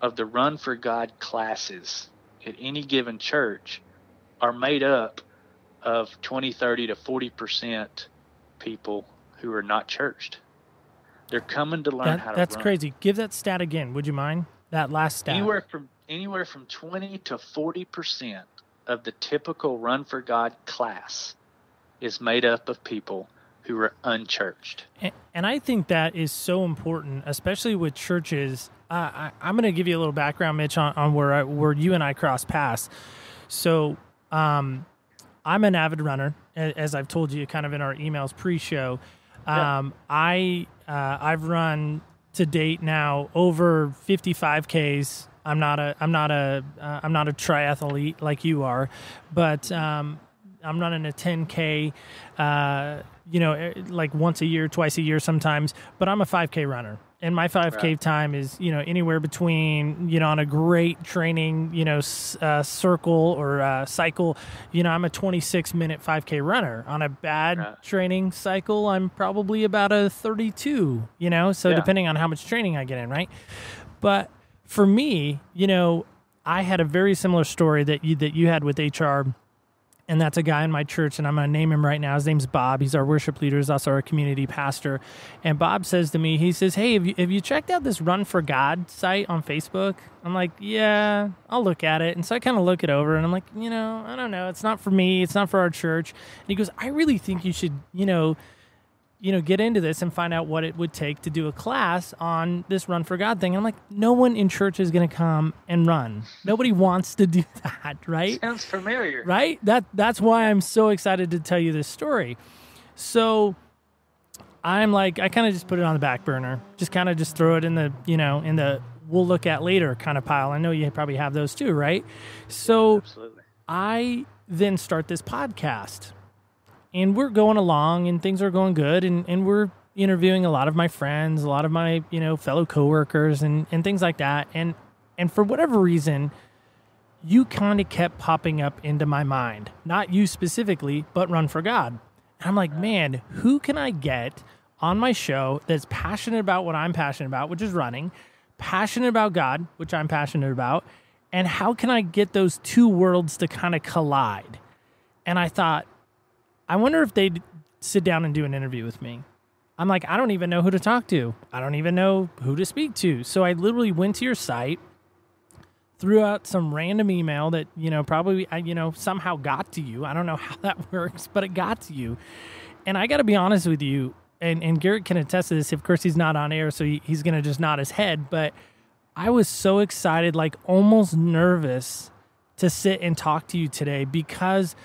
Speaker 5: of the Run for God classes at any given church are made up of 20, 30 to 40 percent people who are not churched. They're coming to learn
Speaker 4: That-
Speaker 5: how to
Speaker 4: that's
Speaker 5: run.
Speaker 4: crazy. Give that stat again. Would you mind? That last stat.
Speaker 5: Anywhere from anywhere from 20 to 40 percent of the typical Run for God class is made up of people who are unchurched.
Speaker 4: And, and I think that is so important, especially with churches. Uh, I, I'm going to give you a little background, Mitch, on, on where I, where you and I cross paths. So, um, I'm an avid runner, as I've told you, kind of in our emails pre-show.
Speaker 5: Yeah.
Speaker 4: Um, I uh, I've run to date now over 55 Ks. I'm not a I'm not a uh, I'm not a triathlete like you are, but um, I'm running a 10K, uh, you know, eh, like once a year, twice a year sometimes. But I'm a 5K runner, and my 5K
Speaker 5: Right.
Speaker 4: time is you know anywhere between you know on a great training you know uh, circle or uh, cycle, you know I'm a 26 minute 5K runner. On a bad training cycle, I'm probably about a 32. You know, so
Speaker 5: Yeah.
Speaker 4: depending on how much training I get in, right? But for me, you know, I had a very similar story that you that you had with HR and that's a guy in my church and i'm going to name him right now. His name's bob. He's our worship leader. He's also our community pastor. And bob says to me he says hey have you, have you checked out this run for god site on facebook? I'm like yeah i'll look at it. And so i kind of look it over and i'm like you know i don't know. It's not for me. It's not for our church. And he goes i really think you should you know you know, get into this and find out what it would take to do a class on this run for God thing. And I'm like, no one in church is going to come and run. Nobody wants to do that, right?
Speaker 5: Sounds familiar.
Speaker 4: right that that's why i'm so excited to tell you this story so i'm like i kind of just put it on the back burner just kind of just throw it in the you know in the we'll look at later kind of pile i know you probably have those too right so
Speaker 5: Absolutely.
Speaker 4: I then start this podcast and we're going along and things are going good and, and we're interviewing a lot of my friends, a lot of my, you know, fellow coworkers and, and things like that. And and for whatever reason, you kind of kept popping up into my mind. Not you specifically, but Run for God. And I'm like, man, who can I get on my show that's passionate about what I'm passionate about, which is running, passionate about God, which I'm passionate about, and how can I get those two worlds to kind of collide? And I thought, I wonder if they'd sit down and do an interview with me. I'm like, I don't even know who to talk to. I don't even know who to speak to. So I literally went to your site, threw out some random email that, you know, probably, you know, somehow got to you. I don't know how that works, but it got to you. And I got to be honest with you, and, and Garrett can attest to this. Of course, he's not on air, so he, he's going to just nod his head. But I was so excited, like almost nervous to sit and talk to you today because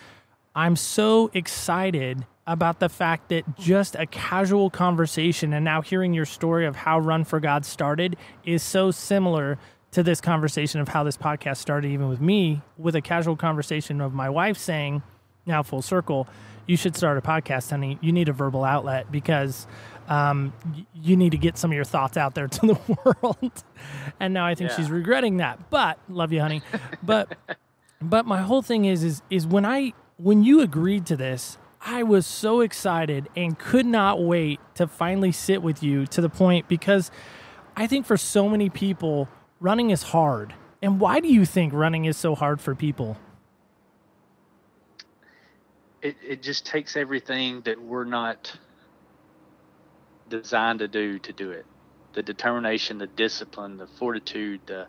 Speaker 4: I'm so excited about the fact that just a casual conversation and now hearing your story of how Run for God started is so similar to this conversation of how this podcast started, even with me, with a casual conversation of my wife saying, now full circle, you should start a podcast, honey. You need a verbal outlet because um, you need to get some of your thoughts out there to the world. and now I think
Speaker 5: Yeah.
Speaker 4: she's regretting that. But love you, honey. But but my whole thing is is is when I when you agreed to this, I was so excited and could not wait to finally sit with you to the point because I think for so many people running is hard. And why do you think running is so hard for people?
Speaker 5: It it just takes everything that we're not designed to do to do it. The determination, the discipline, the fortitude, the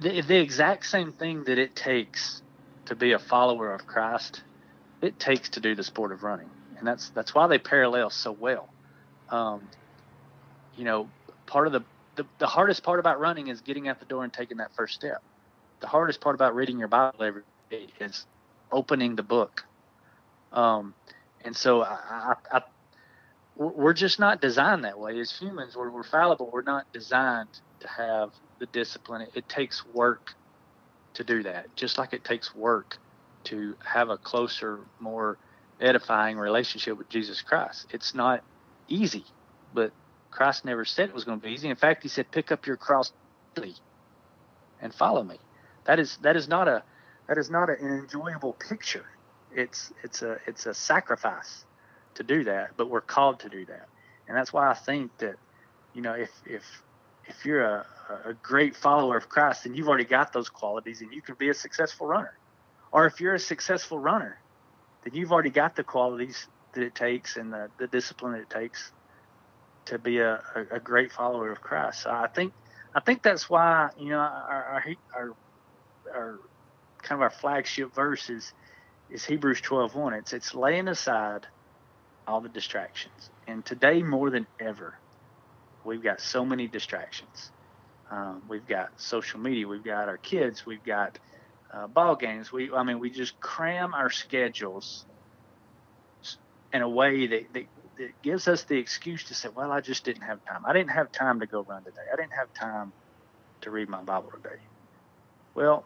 Speaker 5: the, the exact same thing that it takes to be a follower of Christ, it takes to do the sport of running, and that's that's why they parallel so well. Um, you know, part of the, the the hardest part about running is getting out the door and taking that first step. The hardest part about reading your Bible every day is opening the book. Um, and so I, I, I, we're just not designed that way as humans. We're, we're fallible. We're not designed to have the discipline. It, it takes work to do that, just like it takes work to have a closer, more edifying relationship with Jesus Christ. It's not easy, but Christ never said it was going to be easy. In fact, He said, "Pick up your cross and follow me." That is that is not a that is not an enjoyable picture. It's it's a it's a sacrifice to do that, but we're called to do that, and that's why I think that you know if if if you're a, a great follower of Christ, then you've already got those qualities, and you can be a successful runner. or if you're a successful runner, then you've already got the qualities that it takes and the, the discipline that it takes to be a, a, a great follower of Christ. So I think I think that's why you know our our, our, our kind of our flagship verse is, is Hebrews 12:1. It's it's laying aside all the distractions. And today more than ever, we've got so many distractions. Um, we've got social media, we've got our kids, we've got uh, ball games. We, I mean, we just cram our schedules in a way that, that, that gives us the excuse to say, well, I just didn't have time. I didn't have time to go run today. I didn't have time to read my Bible today. Well,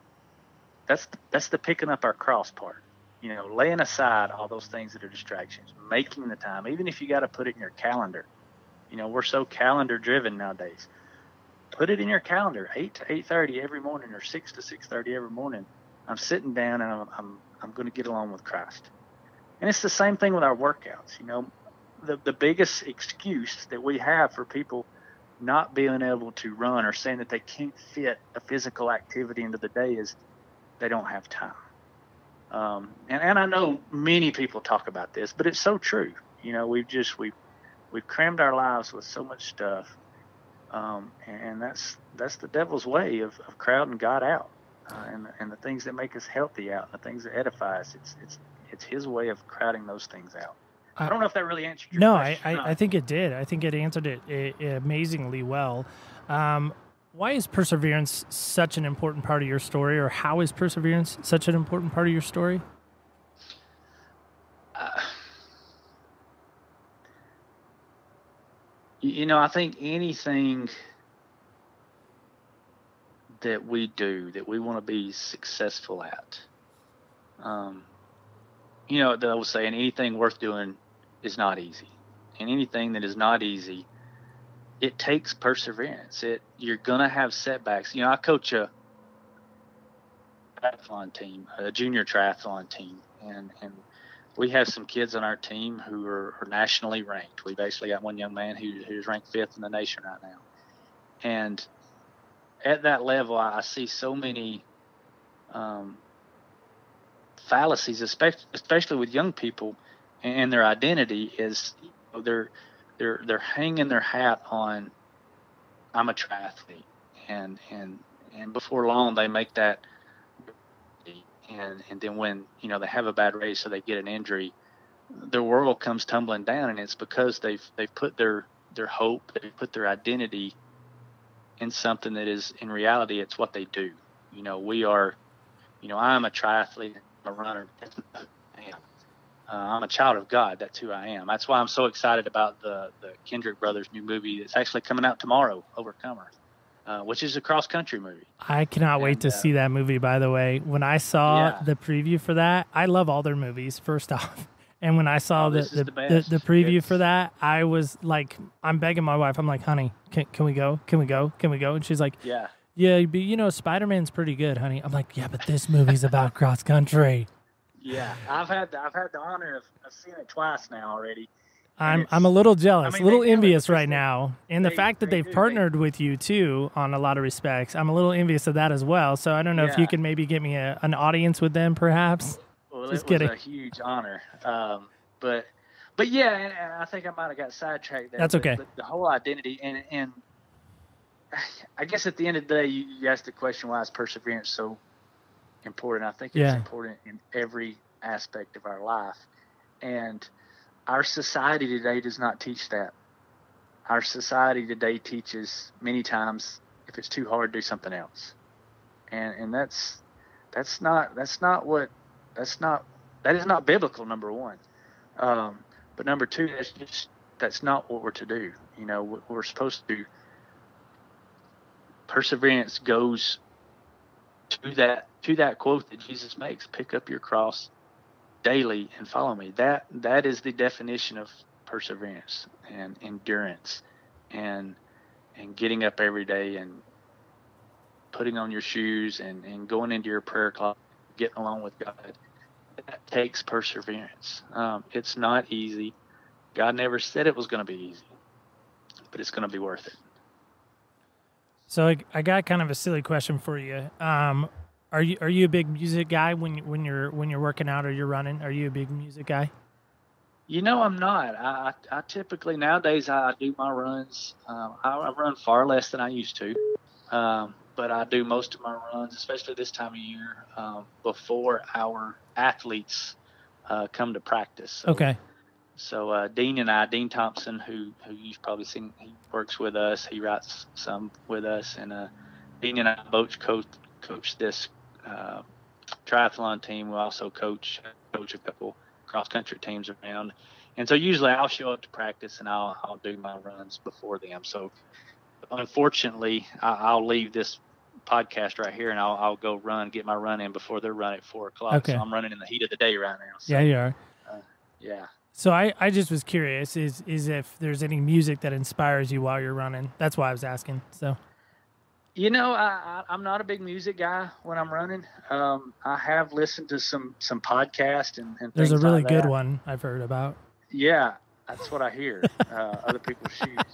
Speaker 5: that's that's the picking up our cross part. You know, laying aside all those things that are distractions, making the time, even if you got to put it in your calendar. You know, we're so calendar driven nowadays. Put it in your calendar, eight to eight thirty every morning, or six to six thirty every morning. I'm sitting down and I'm I'm, I'm going to get along with Christ. And it's the same thing with our workouts. You know, the the biggest excuse that we have for people not being able to run or saying that they can't fit a physical activity into the day is they don't have time. Um, and, and I know many people talk about this, but it's so true. You know, we've just we've we've crammed our lives with so much stuff, um, and that's that's the devil's way of, of crowding God out, uh, and and the things that make us healthy out, and the things that edify us. It's it's it's his way of crowding those things out. I don't know if that really answered your
Speaker 4: no,
Speaker 5: question.
Speaker 4: I, I, I think it did. I think it answered it, it, amazingly well. Um, why is perseverance such an important part of your story, or how is perseverance such an important part of your story?
Speaker 5: Uh, you know, I think anything that we do that we want to be successful at, um, you know, they will say, anything worth doing is not easy, and anything that is not easy it takes perseverance. It you're gonna have setbacks. You know, I coach a triathlon team, a junior triathlon team, and and we have some kids on our team who are, are nationally ranked. We basically got one young man who, who's ranked fifth in the nation right now, and at that level, I, I see so many um, fallacies, especially especially with young people, and, their identity is you know, they're they're they're hanging their hat on I'm a triathlete and and and before long they make that and and then when you know they have a bad race or they get an injury their world comes tumbling down and it's because they've they've put their their hope they've put their identity in something that is in reality it's what they do you know we are you know i'm a triathlete i'm a runner uh, I'm a child of God. That's who I am. That's why I'm so excited about the the Kendrick Brothers new movie that's actually coming out tomorrow, Overcomer, uh, which is a cross country movie.
Speaker 4: I cannot and, wait to uh, see that movie. By the way, when I saw yeah. the preview for that, I love all their movies. First off. And when I saw oh, the, the, the, the, preview it's... for that, I was like, I'm begging my wife. I'm like, honey, can, can we go? Can we go? Can we go? And she's like,
Speaker 5: yeah.
Speaker 4: Yeah, but you know, Spider Man's pretty good, honey. I'm like, yeah, but this movie's about cross country.
Speaker 5: Yeah, I've had the, I've had the honor of, of seeing it twice now already.
Speaker 4: I'm I'm a little jealous, I mean, a little envious right now, and the fact that they, have partnered they, with you too on a lot of respects. I'm a little envious of that as well. So I don't know yeah. if you can maybe get me a, an audience with them, perhaps.
Speaker 5: Well, Just it kidding. was a huge honor, um, but but yeah, and, and, I think I might have got sidetracked there.
Speaker 4: That's okay.
Speaker 5: The, the, whole identity and and I guess at the end of the day, you, you asked the question, why is perseverance so important. I think it's yeah. important in every aspect of our life. And our society today does not teach that. Our society today teaches many times if it's too hard, do something else. And and that's that's not that's not what that's not that is not biblical. Number one, um, but number two, that's just that's not what we're to do. You know, we're supposed to. Perseverance goes to that to that quote that Jesus makes, pick up your cross daily and follow me. That that is the definition of perseverance and endurance and and getting up every day and putting on your shoes and, and going into your prayer closet, getting along with God. That takes perseverance. Um, it's not easy. God never said it was going to be easy, but it's going to be worth it.
Speaker 4: So I, I got kind of a silly question for you. Um, Are you are you a big music guy when you- when you're when you're working out or you're running? Are you a big music guy?
Speaker 5: You know, I'm not. I, I, I typically nowadays I do my runs. Um, I, I run far less than I used to, um, but I do most of my runs, especially this time of year, um, before our athletes uh, come to practice. So,
Speaker 4: Okay.
Speaker 5: So uh, Dean and I, Dean Thompson, who who you've probably seen, he works with us. He writes some with us, and uh, Dean and I both coach coach this uh, triathlon team. We also coach coach a couple cross country teams around, and so usually I'll show up to practice and I'll I'll do my runs before them. So unfortunately, I, I'll leave this podcast right here and I'll I'll go run get my run in before they're run at four o'clock.
Speaker 4: Okay.
Speaker 5: So I'm running in the heat of the day right now. So,
Speaker 4: Yeah, you are.
Speaker 5: yeah.
Speaker 4: So I, I just was curious is is if there's any music that inspires you while you're running. That's why I was asking. So
Speaker 5: You know, I, I, I'm not a big music guy when I'm running. Um, I have listened to some some podcasts and, and
Speaker 4: there's a really
Speaker 5: like
Speaker 4: good
Speaker 5: that.
Speaker 4: one I've heard about.
Speaker 5: Yeah, that's what I hear. Uh, other people's shoes.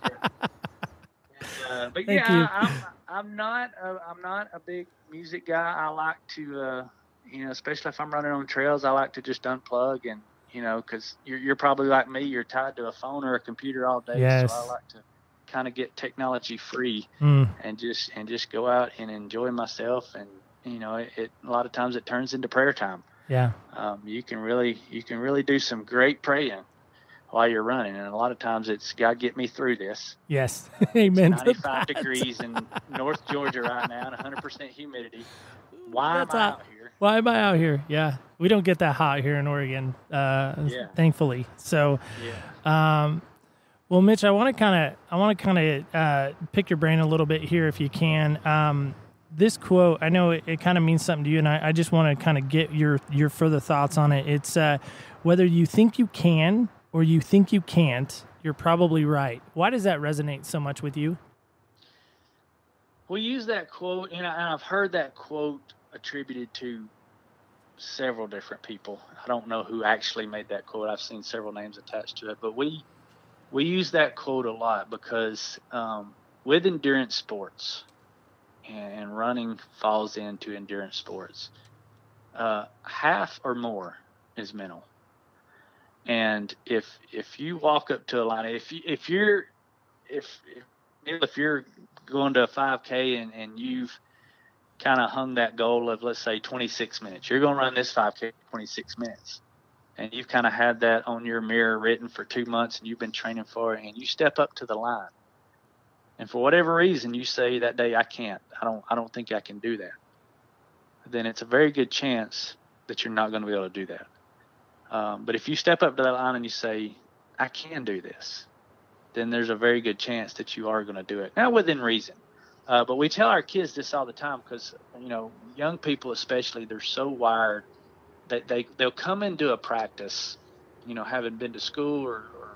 Speaker 5: Uh, but
Speaker 4: Thank
Speaker 5: yeah,
Speaker 4: you.
Speaker 5: I, I'm I'm not a, I'm not a big music guy. I like to, uh, you know, especially if I'm running on trails, I like to just unplug and you know, because you're you're probably like me. You're tied to a phone or a computer all day.
Speaker 4: Yes.
Speaker 5: So I like to kind of get technology free
Speaker 4: Mm,
Speaker 5: and just and just go out and enjoy myself and you know it, it a lot of times it turns into prayer time
Speaker 4: yeah.
Speaker 5: um, you can really you can really do some great praying while you're running and a lot of times it's god get me through this
Speaker 4: Yes. Amen. to
Speaker 5: 95
Speaker 4: that.
Speaker 5: degrees in north georgia right now and 100% humidity why
Speaker 4: That's
Speaker 5: am i
Speaker 4: hot.
Speaker 5: out here
Speaker 4: Why am I out here? Yeah. We don't get that hot here in Oregon, uh,
Speaker 5: Yeah.
Speaker 4: thankfully. So,
Speaker 5: yeah
Speaker 4: um, well, Mitch, I want to kind of, I want to kind of uh, pick your brain a little bit here, if you can. Um, this quote, I know it, it kind of means something to you, and I, I just want to kind of get your your further thoughts on it. It's uh, whether you think you can or you think you can't, you're probably right. Why does that resonate so much with you?
Speaker 5: we use that quote and, I, and i've heard that quote attributed to several different people i don't know who actually made that quote i've seen several names attached to it but we we use that quote a lot because um, with endurance sports and, and running falls into endurance sports uh, half or more is mental and if if you walk up to a line if you if you're if if, if you're going to a 5K and, and you've kind of hung that goal of, let's say, 26 minutes. You're going to run this 5K 26 minutes. And you've kind of had that on your mirror written for two months and you've been training for it. And you step up to the line. And for whatever reason, you say that day, I can't. I don't, I don't think I can do that. Then it's a very good chance that you're not going to be able to do that. Um, but if you step up to that line and you say, I can do this, then there's a very good chance that you are going to do it. Now, within reason. Uh, but we tell our kids this all the time because, you know, young people especially, they're so wired that they, they'll come into a practice, you know, having been to school or, or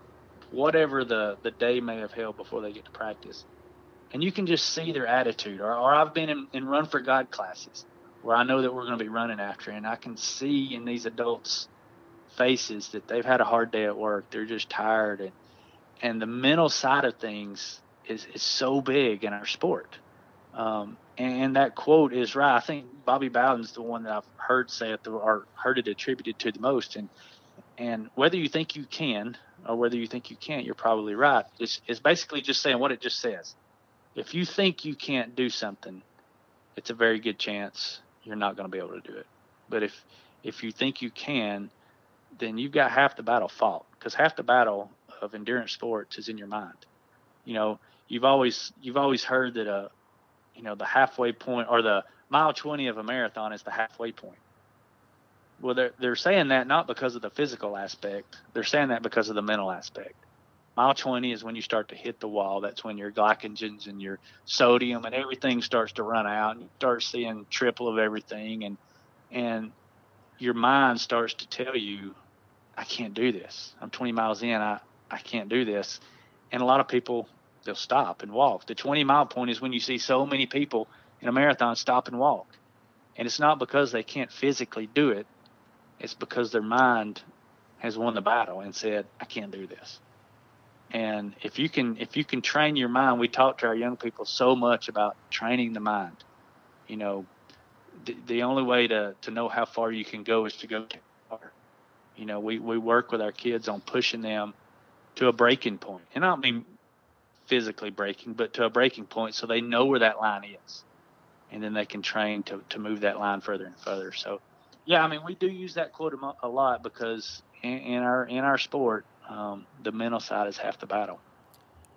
Speaker 5: whatever the, the day may have held before they get to practice. And you can just see their attitude. Or, or I've been in, in Run for God classes where I know that we're going to be running after, and I can see in these adults' faces that they've had a hard day at work. They're just tired and and the mental side of things is, is so big in our sport. Um, and that quote is right. I think Bobby Bowden's the one that I've heard say it or heard it attributed to the most. And and whether you think you can or whether you think you can't, you're probably right. It's, it's basically just saying what it just says. If you think you can't do something, it's a very good chance you're not going to be able to do it. But if if you think you can, then you've got half the battle fought because half the battle of endurance sports is in your mind. You know, you've always you've always heard that a you know the halfway point or the mile 20 of a marathon is the halfway point. Well, they're they're saying that not because of the physical aspect. They're saying that because of the mental aspect. Mile 20 is when you start to hit the wall. That's when your glycogens and your sodium and everything starts to run out, and you start seeing triple of everything, and and your mind starts to tell you, I can't do this. I'm 20 miles in. I I can't do this. And a lot of people, they'll stop and walk. The 20 mile point is when you see so many people in a marathon stop and walk. And it's not because they can't physically do it, it's because their mind has won the battle and said, I can't do this. And if you can if you can train your mind, we talk to our young people so much about training the mind. You know, the, the only way to, to know how far you can go is to go far. You know, we, we work with our kids on pushing them to a breaking point. And I don't mean physically breaking, but to a breaking point so they know where that line is. And then they can train to, to move that line further and further. So, yeah, I mean, we do use that quote a lot because in, in our in our sport, um, the mental side is half the battle.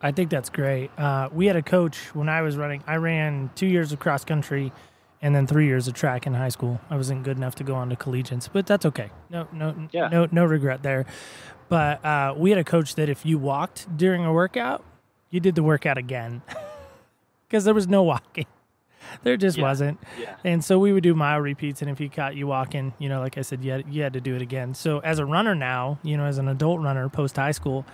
Speaker 4: I think that's great. Uh, we had a coach when I was running. I ran two years of cross country, and then three years of track in high school. I wasn't good enough to go on to collegiates, but that's okay. No, no, yeah. no, no regret there. But uh, we had a coach that if you walked during a workout, you did the workout again because there was no walking. There just
Speaker 5: yeah.
Speaker 4: wasn't.
Speaker 5: Yeah.
Speaker 4: And so we would do mile repeats. And if he caught you walking, you know, like I said, you had, you had to do it again. So as a runner now, you know, as an adult runner post high school,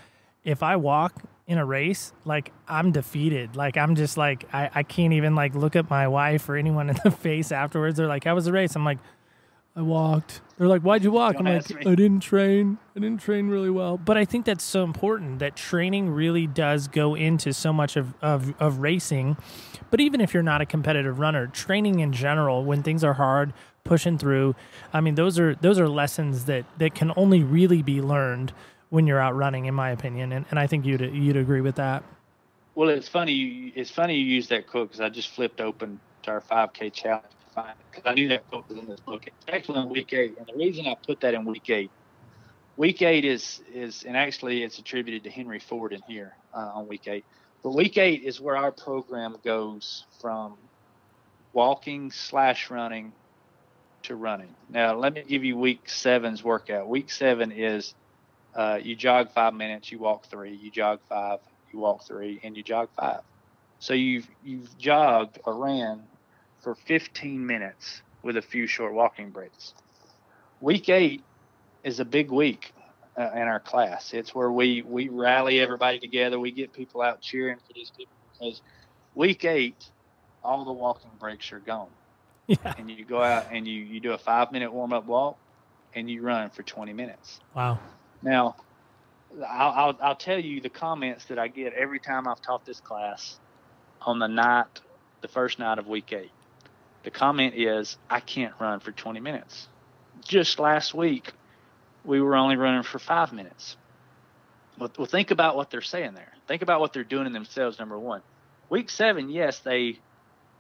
Speaker 4: if I walk in a race, like I'm defeated. Like I'm just like, I, I can't even like look at my wife or anyone in the face afterwards. They're like, how was the race? I'm like, I walked. They're like, "Why'd you walk?"
Speaker 5: Don't
Speaker 4: I'm like,
Speaker 5: me.
Speaker 4: "I didn't train. I didn't train really well." But I think that's so important that training really does go into so much of, of, of racing. But even if you're not a competitive runner, training in general, when things are hard, pushing through, I mean, those are those are lessons that that can only really be learned when you're out running, in my opinion. And and I think you'd you'd agree with that.
Speaker 5: Well, it's funny. It's funny you use that quote because I just flipped open to our 5K challenge find because I knew that quote was in this book. It's actually in week eight, and the reason I put that in week eight, week eight is is and actually it's attributed to Henry Ford in here uh, on week eight. But week eight is where our program goes from walking slash running to running. Now let me give you week seven's workout. Week seven is uh, you jog five minutes, you walk three, you jog five, you walk three, and you jog five. So you've you've jogged or ran for 15 minutes with a few short walking breaks. Week eight is a big week uh, in our class. It's where we, we rally everybody together. We get people out cheering for these people because week eight, all the walking breaks are gone.
Speaker 4: Yeah.
Speaker 5: And you go out and you, you do a five minute warm up walk and you run for 20 minutes.
Speaker 4: Wow.
Speaker 5: Now, I'll, I'll, I'll tell you the comments that I get every time I've taught this class on the night, the first night of week eight the comment is, I can't run for 20 minutes. Just last week, we were only running for five minutes. Well, well, think about what they're saying there. Think about what they're doing in themselves, number one. Week seven, yes, they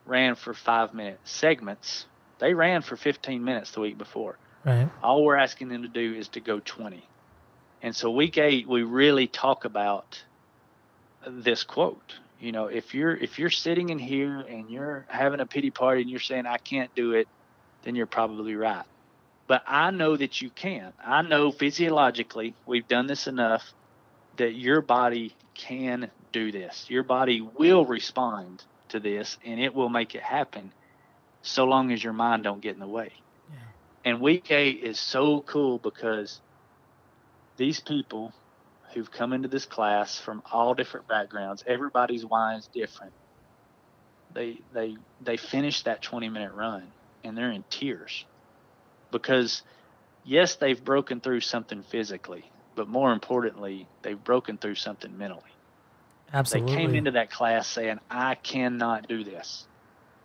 Speaker 5: ran for five minute segments. They ran for 15 minutes the week before.
Speaker 4: Right.
Speaker 5: All we're asking them to do is to go 20. And so, week eight, we really talk about this quote you know if you're if you're sitting in here and you're having a pity party and you're saying i can't do it then you're probably right. But i know that you can. I know physiologically we've done this enough that your body can do this. Your body will respond to this and it will make it happen so long as your mind don't get in the way.
Speaker 4: Yeah.
Speaker 5: and week eight is so cool because these people who've come into this class from all different backgrounds. Everybody's why is different. They they they finish that 20 minute run and they're in tears because yes, they've broken through something physically, but more importantly, they've broken through something mentally.
Speaker 4: Absolutely.
Speaker 5: They came into that class saying, "I cannot do this,"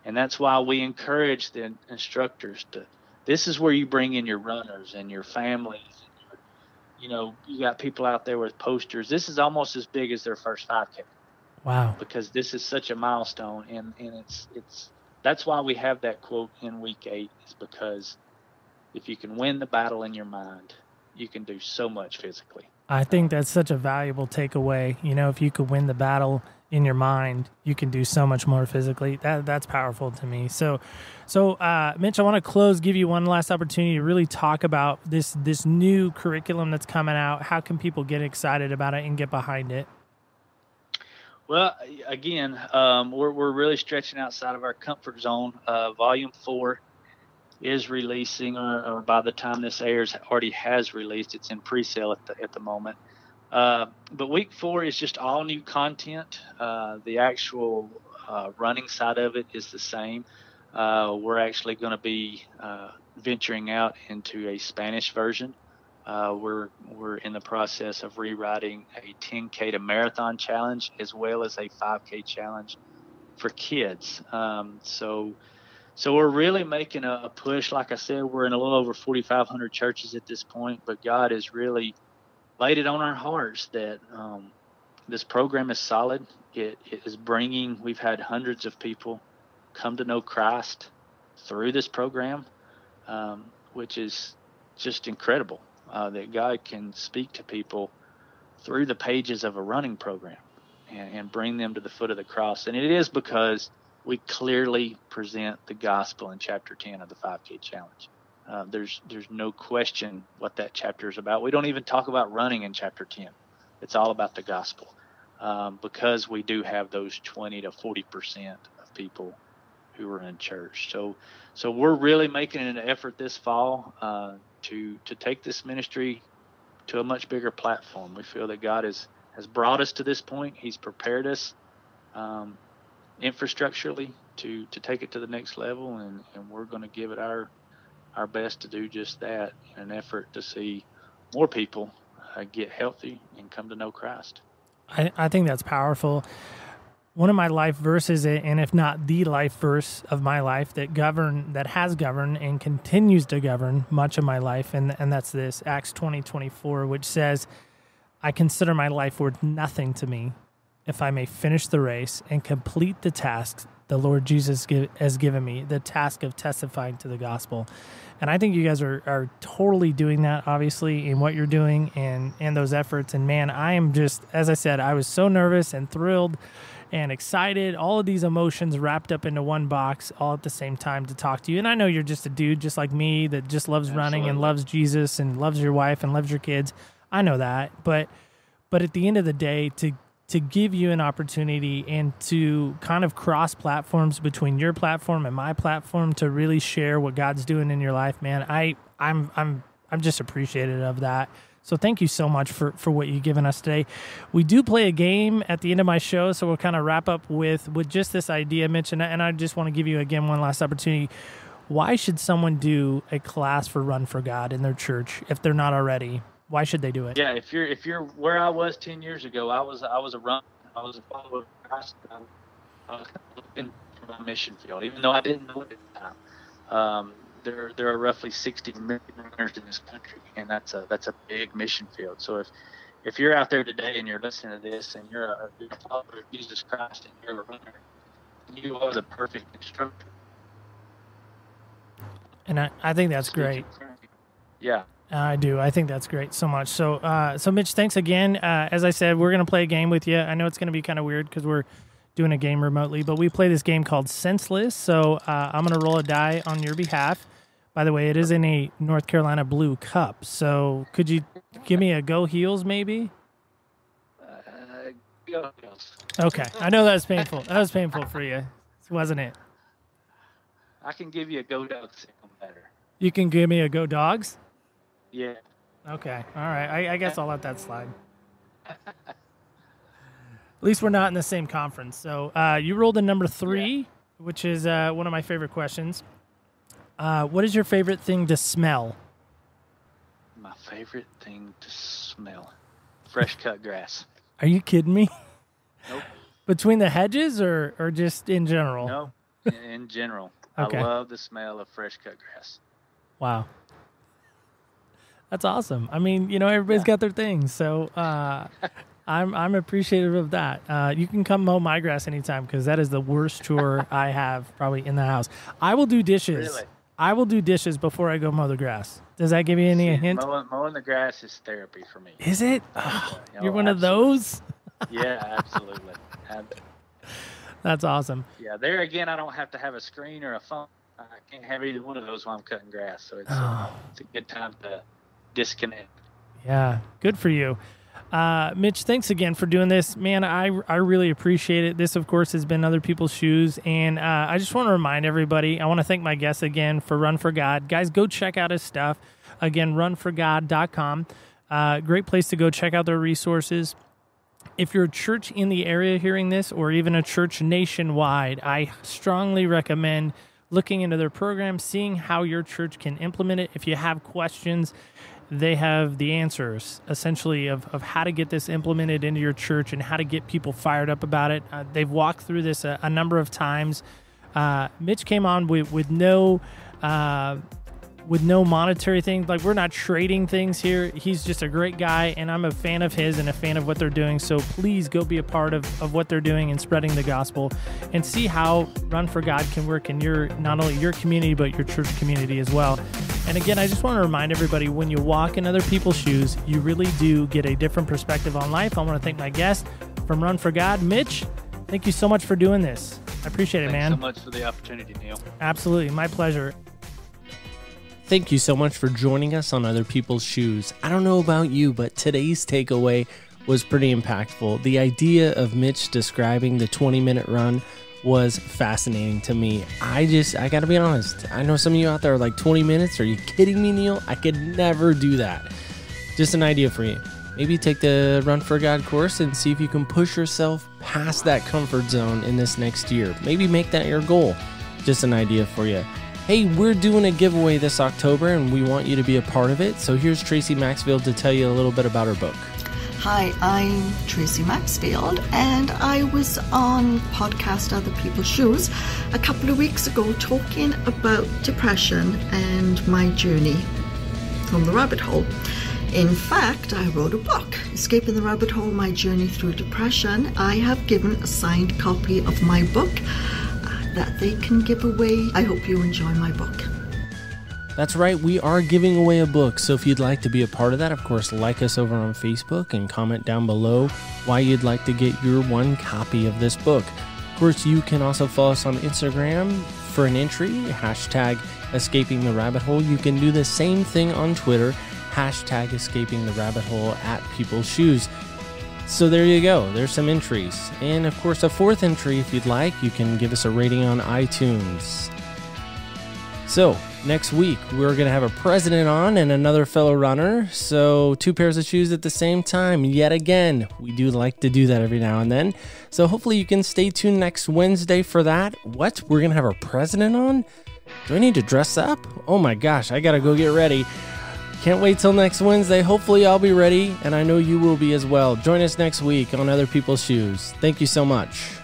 Speaker 5: and that's why we encourage the instructors to. This is where you bring in your runners and your families you know, you got people out there with posters. This is almost as big as their first 5K.
Speaker 4: Wow.
Speaker 5: Because this is such a milestone, and and it's it's that's why we have that quote in week eight is because if you can win the battle in your mind, you can do so much physically.
Speaker 4: I think that's such a valuable takeaway. You know, if you could win the battle in your mind, you can do so much more physically. That that's powerful to me. So, so uh, Mitch, I want to close, give you one last opportunity to really talk about this this new curriculum that's coming out. How can people get excited about it and get behind it?
Speaker 5: Well, again, um, we're we're really stretching outside of our comfort zone. Uh, volume four is releasing, or, or, by the time this airs, already has released. It's in pre-sale at the at the moment. Uh, but week four is just all new content. Uh, the actual uh, running side of it is the same. Uh, we're actually going to be uh, venturing out into a Spanish version. we're we're in the process of rewriting a 10k to marathon challenge as well as a 5k challenge for kids. Um, so so we're really making a, a, push. Like I said, we're in a little over 4,500 churches at this point, but God is really laid it on our hearts that um, this program is solid. It, it is bringing. We've had hundreds of people come to know Christ through this program, um, which is just incredible. Uh, that God can speak to people through the pages of a running program and, and bring them to the foot of the cross. And it is because we clearly present the gospel in chapter 10 of the 5K challenge. Uh, there's there's no question what that chapter is about. We don't even talk about running in chapter 10. It's all about the gospel um, because we do have those 20 to 40 percent of people who are in church. So so we're really making an effort this fall uh, to to take this ministry to a much bigger platform. We feel that God has has brought us to this point. He's prepared us. Um, infrastructurally to to take it to the next level, and and we're going to give it our our best to do just that in an effort to see more people uh, get healthy and come to know Christ.
Speaker 4: I, I think that's powerful. One of my life verses, and if not the life verse of my life that govern that has governed and continues to govern much of my life, and and that's this Acts twenty twenty four, which says, "I consider my life worth nothing to me, if I may finish the race and complete the tasks the Lord Jesus give, has given me, the task of testifying to the gospel. And I think you guys are, are totally doing that, obviously, in what you're doing and, and those efforts. And man, I am just, as I said, I was so nervous and thrilled and excited, all of these emotions wrapped up into one box all at the same time to talk to you. And I know you're just a dude just like me that just loves Absolutely. running and loves Jesus and loves your wife and loves your kids. I know that. But but at the end of the day, to to give you an opportunity and to kind of cross platforms between your platform and my platform to really share what God's doing in your life, man. I I'm I'm I'm just appreciative of that. So thank you so much for for what you've given us today. We do play a game at the end of my show, so we'll kind of wrap up with with just this idea mentioned, and I just want to give you again one last opportunity. Why should someone do a class for Run for God in their church if they're not already? Why should they do it?
Speaker 5: Yeah, if you're if you're where I was ten years ago, I was I was a run, I was a follower of Christ. I was looking for my mission field, even though I didn't know it at the time. Um, there there are roughly 60 million runners in this country, and that's a that's a big mission field. So if if you're out there today and you're listening to this, and you're a, you're a follower of Jesus Christ, and you're a runner, you are the perfect instructor.
Speaker 4: And I, I think that's great.
Speaker 5: Yeah.
Speaker 4: I do. I think that's great so much. So, uh, so Mitch, thanks again. Uh, as I said, we're going to play a game with you. I know it's going to be kind of weird because we're doing a game remotely, but we play this game called Senseless. So, uh, I'm going to roll a die on your behalf. By the way, it is in a North Carolina blue cup. So, could you give me a go heels, maybe?
Speaker 5: Uh, go heels.
Speaker 4: Okay, I know that was painful. That was painful for you, wasn't it?
Speaker 5: I can give you a go dogs. Better.
Speaker 4: You can give me a go dogs.
Speaker 5: Yeah.
Speaker 4: Okay. All right. I, I guess I'll let that slide. At least we're not in the same conference. So uh, you rolled a number three, yeah. which is uh, one of my favorite questions. Uh, what is your favorite thing to smell?
Speaker 5: My favorite thing to smell fresh cut grass.
Speaker 4: Are you kidding me?
Speaker 5: Nope.
Speaker 4: Between the hedges or, or just in general?
Speaker 5: No, in general.
Speaker 4: okay.
Speaker 5: I love the smell of fresh cut grass.
Speaker 4: Wow. That's awesome. I mean, you know, everybody's yeah. got their things, so uh, I'm I'm appreciative of that. Uh, you can come mow my grass anytime because that is the worst chore I have probably in the house. I will do dishes.
Speaker 5: Really?
Speaker 4: I will do dishes before I go mow the grass. Does that give you any
Speaker 5: See,
Speaker 4: hint?
Speaker 5: Mowing, mowing, the grass is therapy for me.
Speaker 4: Is it? Oh, you're one absolutely. of those.
Speaker 5: yeah, absolutely.
Speaker 4: That's awesome.
Speaker 5: Yeah, there again, I don't have to have a screen or a phone. I can't have either one of those while I'm cutting grass, so it's, oh. it's a good time to disconnect.
Speaker 4: Yeah, good for you. Uh, Mitch, thanks again for doing this, man. I I really appreciate it. This, of course, has been other people's shoes, and uh, I just want to remind everybody. I want to thank my guests again for Run for God, guys. Go check out his stuff. Again, runforgod.com. Uh, great place to go check out their resources. If you're a church in the area hearing this, or even a church nationwide, I strongly recommend looking into their program, seeing how your church can implement it. If you have questions, they have the answers essentially of, of how to get this implemented into your church and how to get people fired up about it. Uh, they've walked through this a, a, number of times Uh, Mitch came on with with no. Uh, with no monetary thing. Like we're not trading things here. He's just a great guy, and I'm a fan of his and a fan of what they're doing. So please go be a part of, of what they're doing and spreading the gospel and see how Run for God can work in your not only your community but your church community as well. And again, I just want to remind everybody when you walk in other people's shoes, you really do get a different perspective on life. I want to thank my guest from Run for God, Mitch. Thank you so much for doing this. I appreciate it,
Speaker 5: Thanks
Speaker 4: man.
Speaker 5: so much for the opportunity, Neil.
Speaker 4: Absolutely, my pleasure.
Speaker 2: Thank you so much for joining us on Other People's Shoes. I don't know about you, but today's takeaway was pretty impactful. The idea of Mitch describing the 20 minute run was fascinating to me. I just, I gotta be honest. I know some of you out there are like 20 minutes. Are you kidding me, Neil? I could never do that. Just an idea for you. Maybe take the Run for God course and see if you can push yourself past that comfort zone in this next year. Maybe make that your goal. Just an idea for you. Hey, we're doing a giveaway this October and we want you to be a part of it. So here's Tracy Maxfield to tell you a little bit about her book.
Speaker 6: Hi, I'm Tracy Maxfield, and I was on podcast Other People's Shoes a couple of weeks ago talking about depression and my journey from the rabbit hole. In fact, I wrote a book, Escaping the Rabbit Hole My Journey Through Depression. I have given a signed copy of my book that they can give away. I hope you enjoy my book.
Speaker 2: That's right, we are giving away a book. So if you'd like to be a part of that, of course, like us over on Facebook and comment down below why you'd like to get your one copy of this book. Of course, you can also follow us on Instagram for an entry, hashtag escaping the rabbit hole. You can do the same thing on Twitter, hashtag escaping the rabbit hole at people's shoes. So there you go. There's some entries. And of course, a fourth entry, if you'd like, you can give us a rating on iTunes. So, next week, we're going to have a president on and another fellow runner. So, two pairs of shoes at the same time. Yet again, we do like to do that every now and then. So, hopefully, you can stay tuned next Wednesday for that. What? We're going to have our president on? Do I need to dress up? Oh my gosh, I got to go get ready. Can't wait till next Wednesday. Hopefully, I'll be ready, and I know you will be as well. Join us next week on Other People's Shoes. Thank you so much.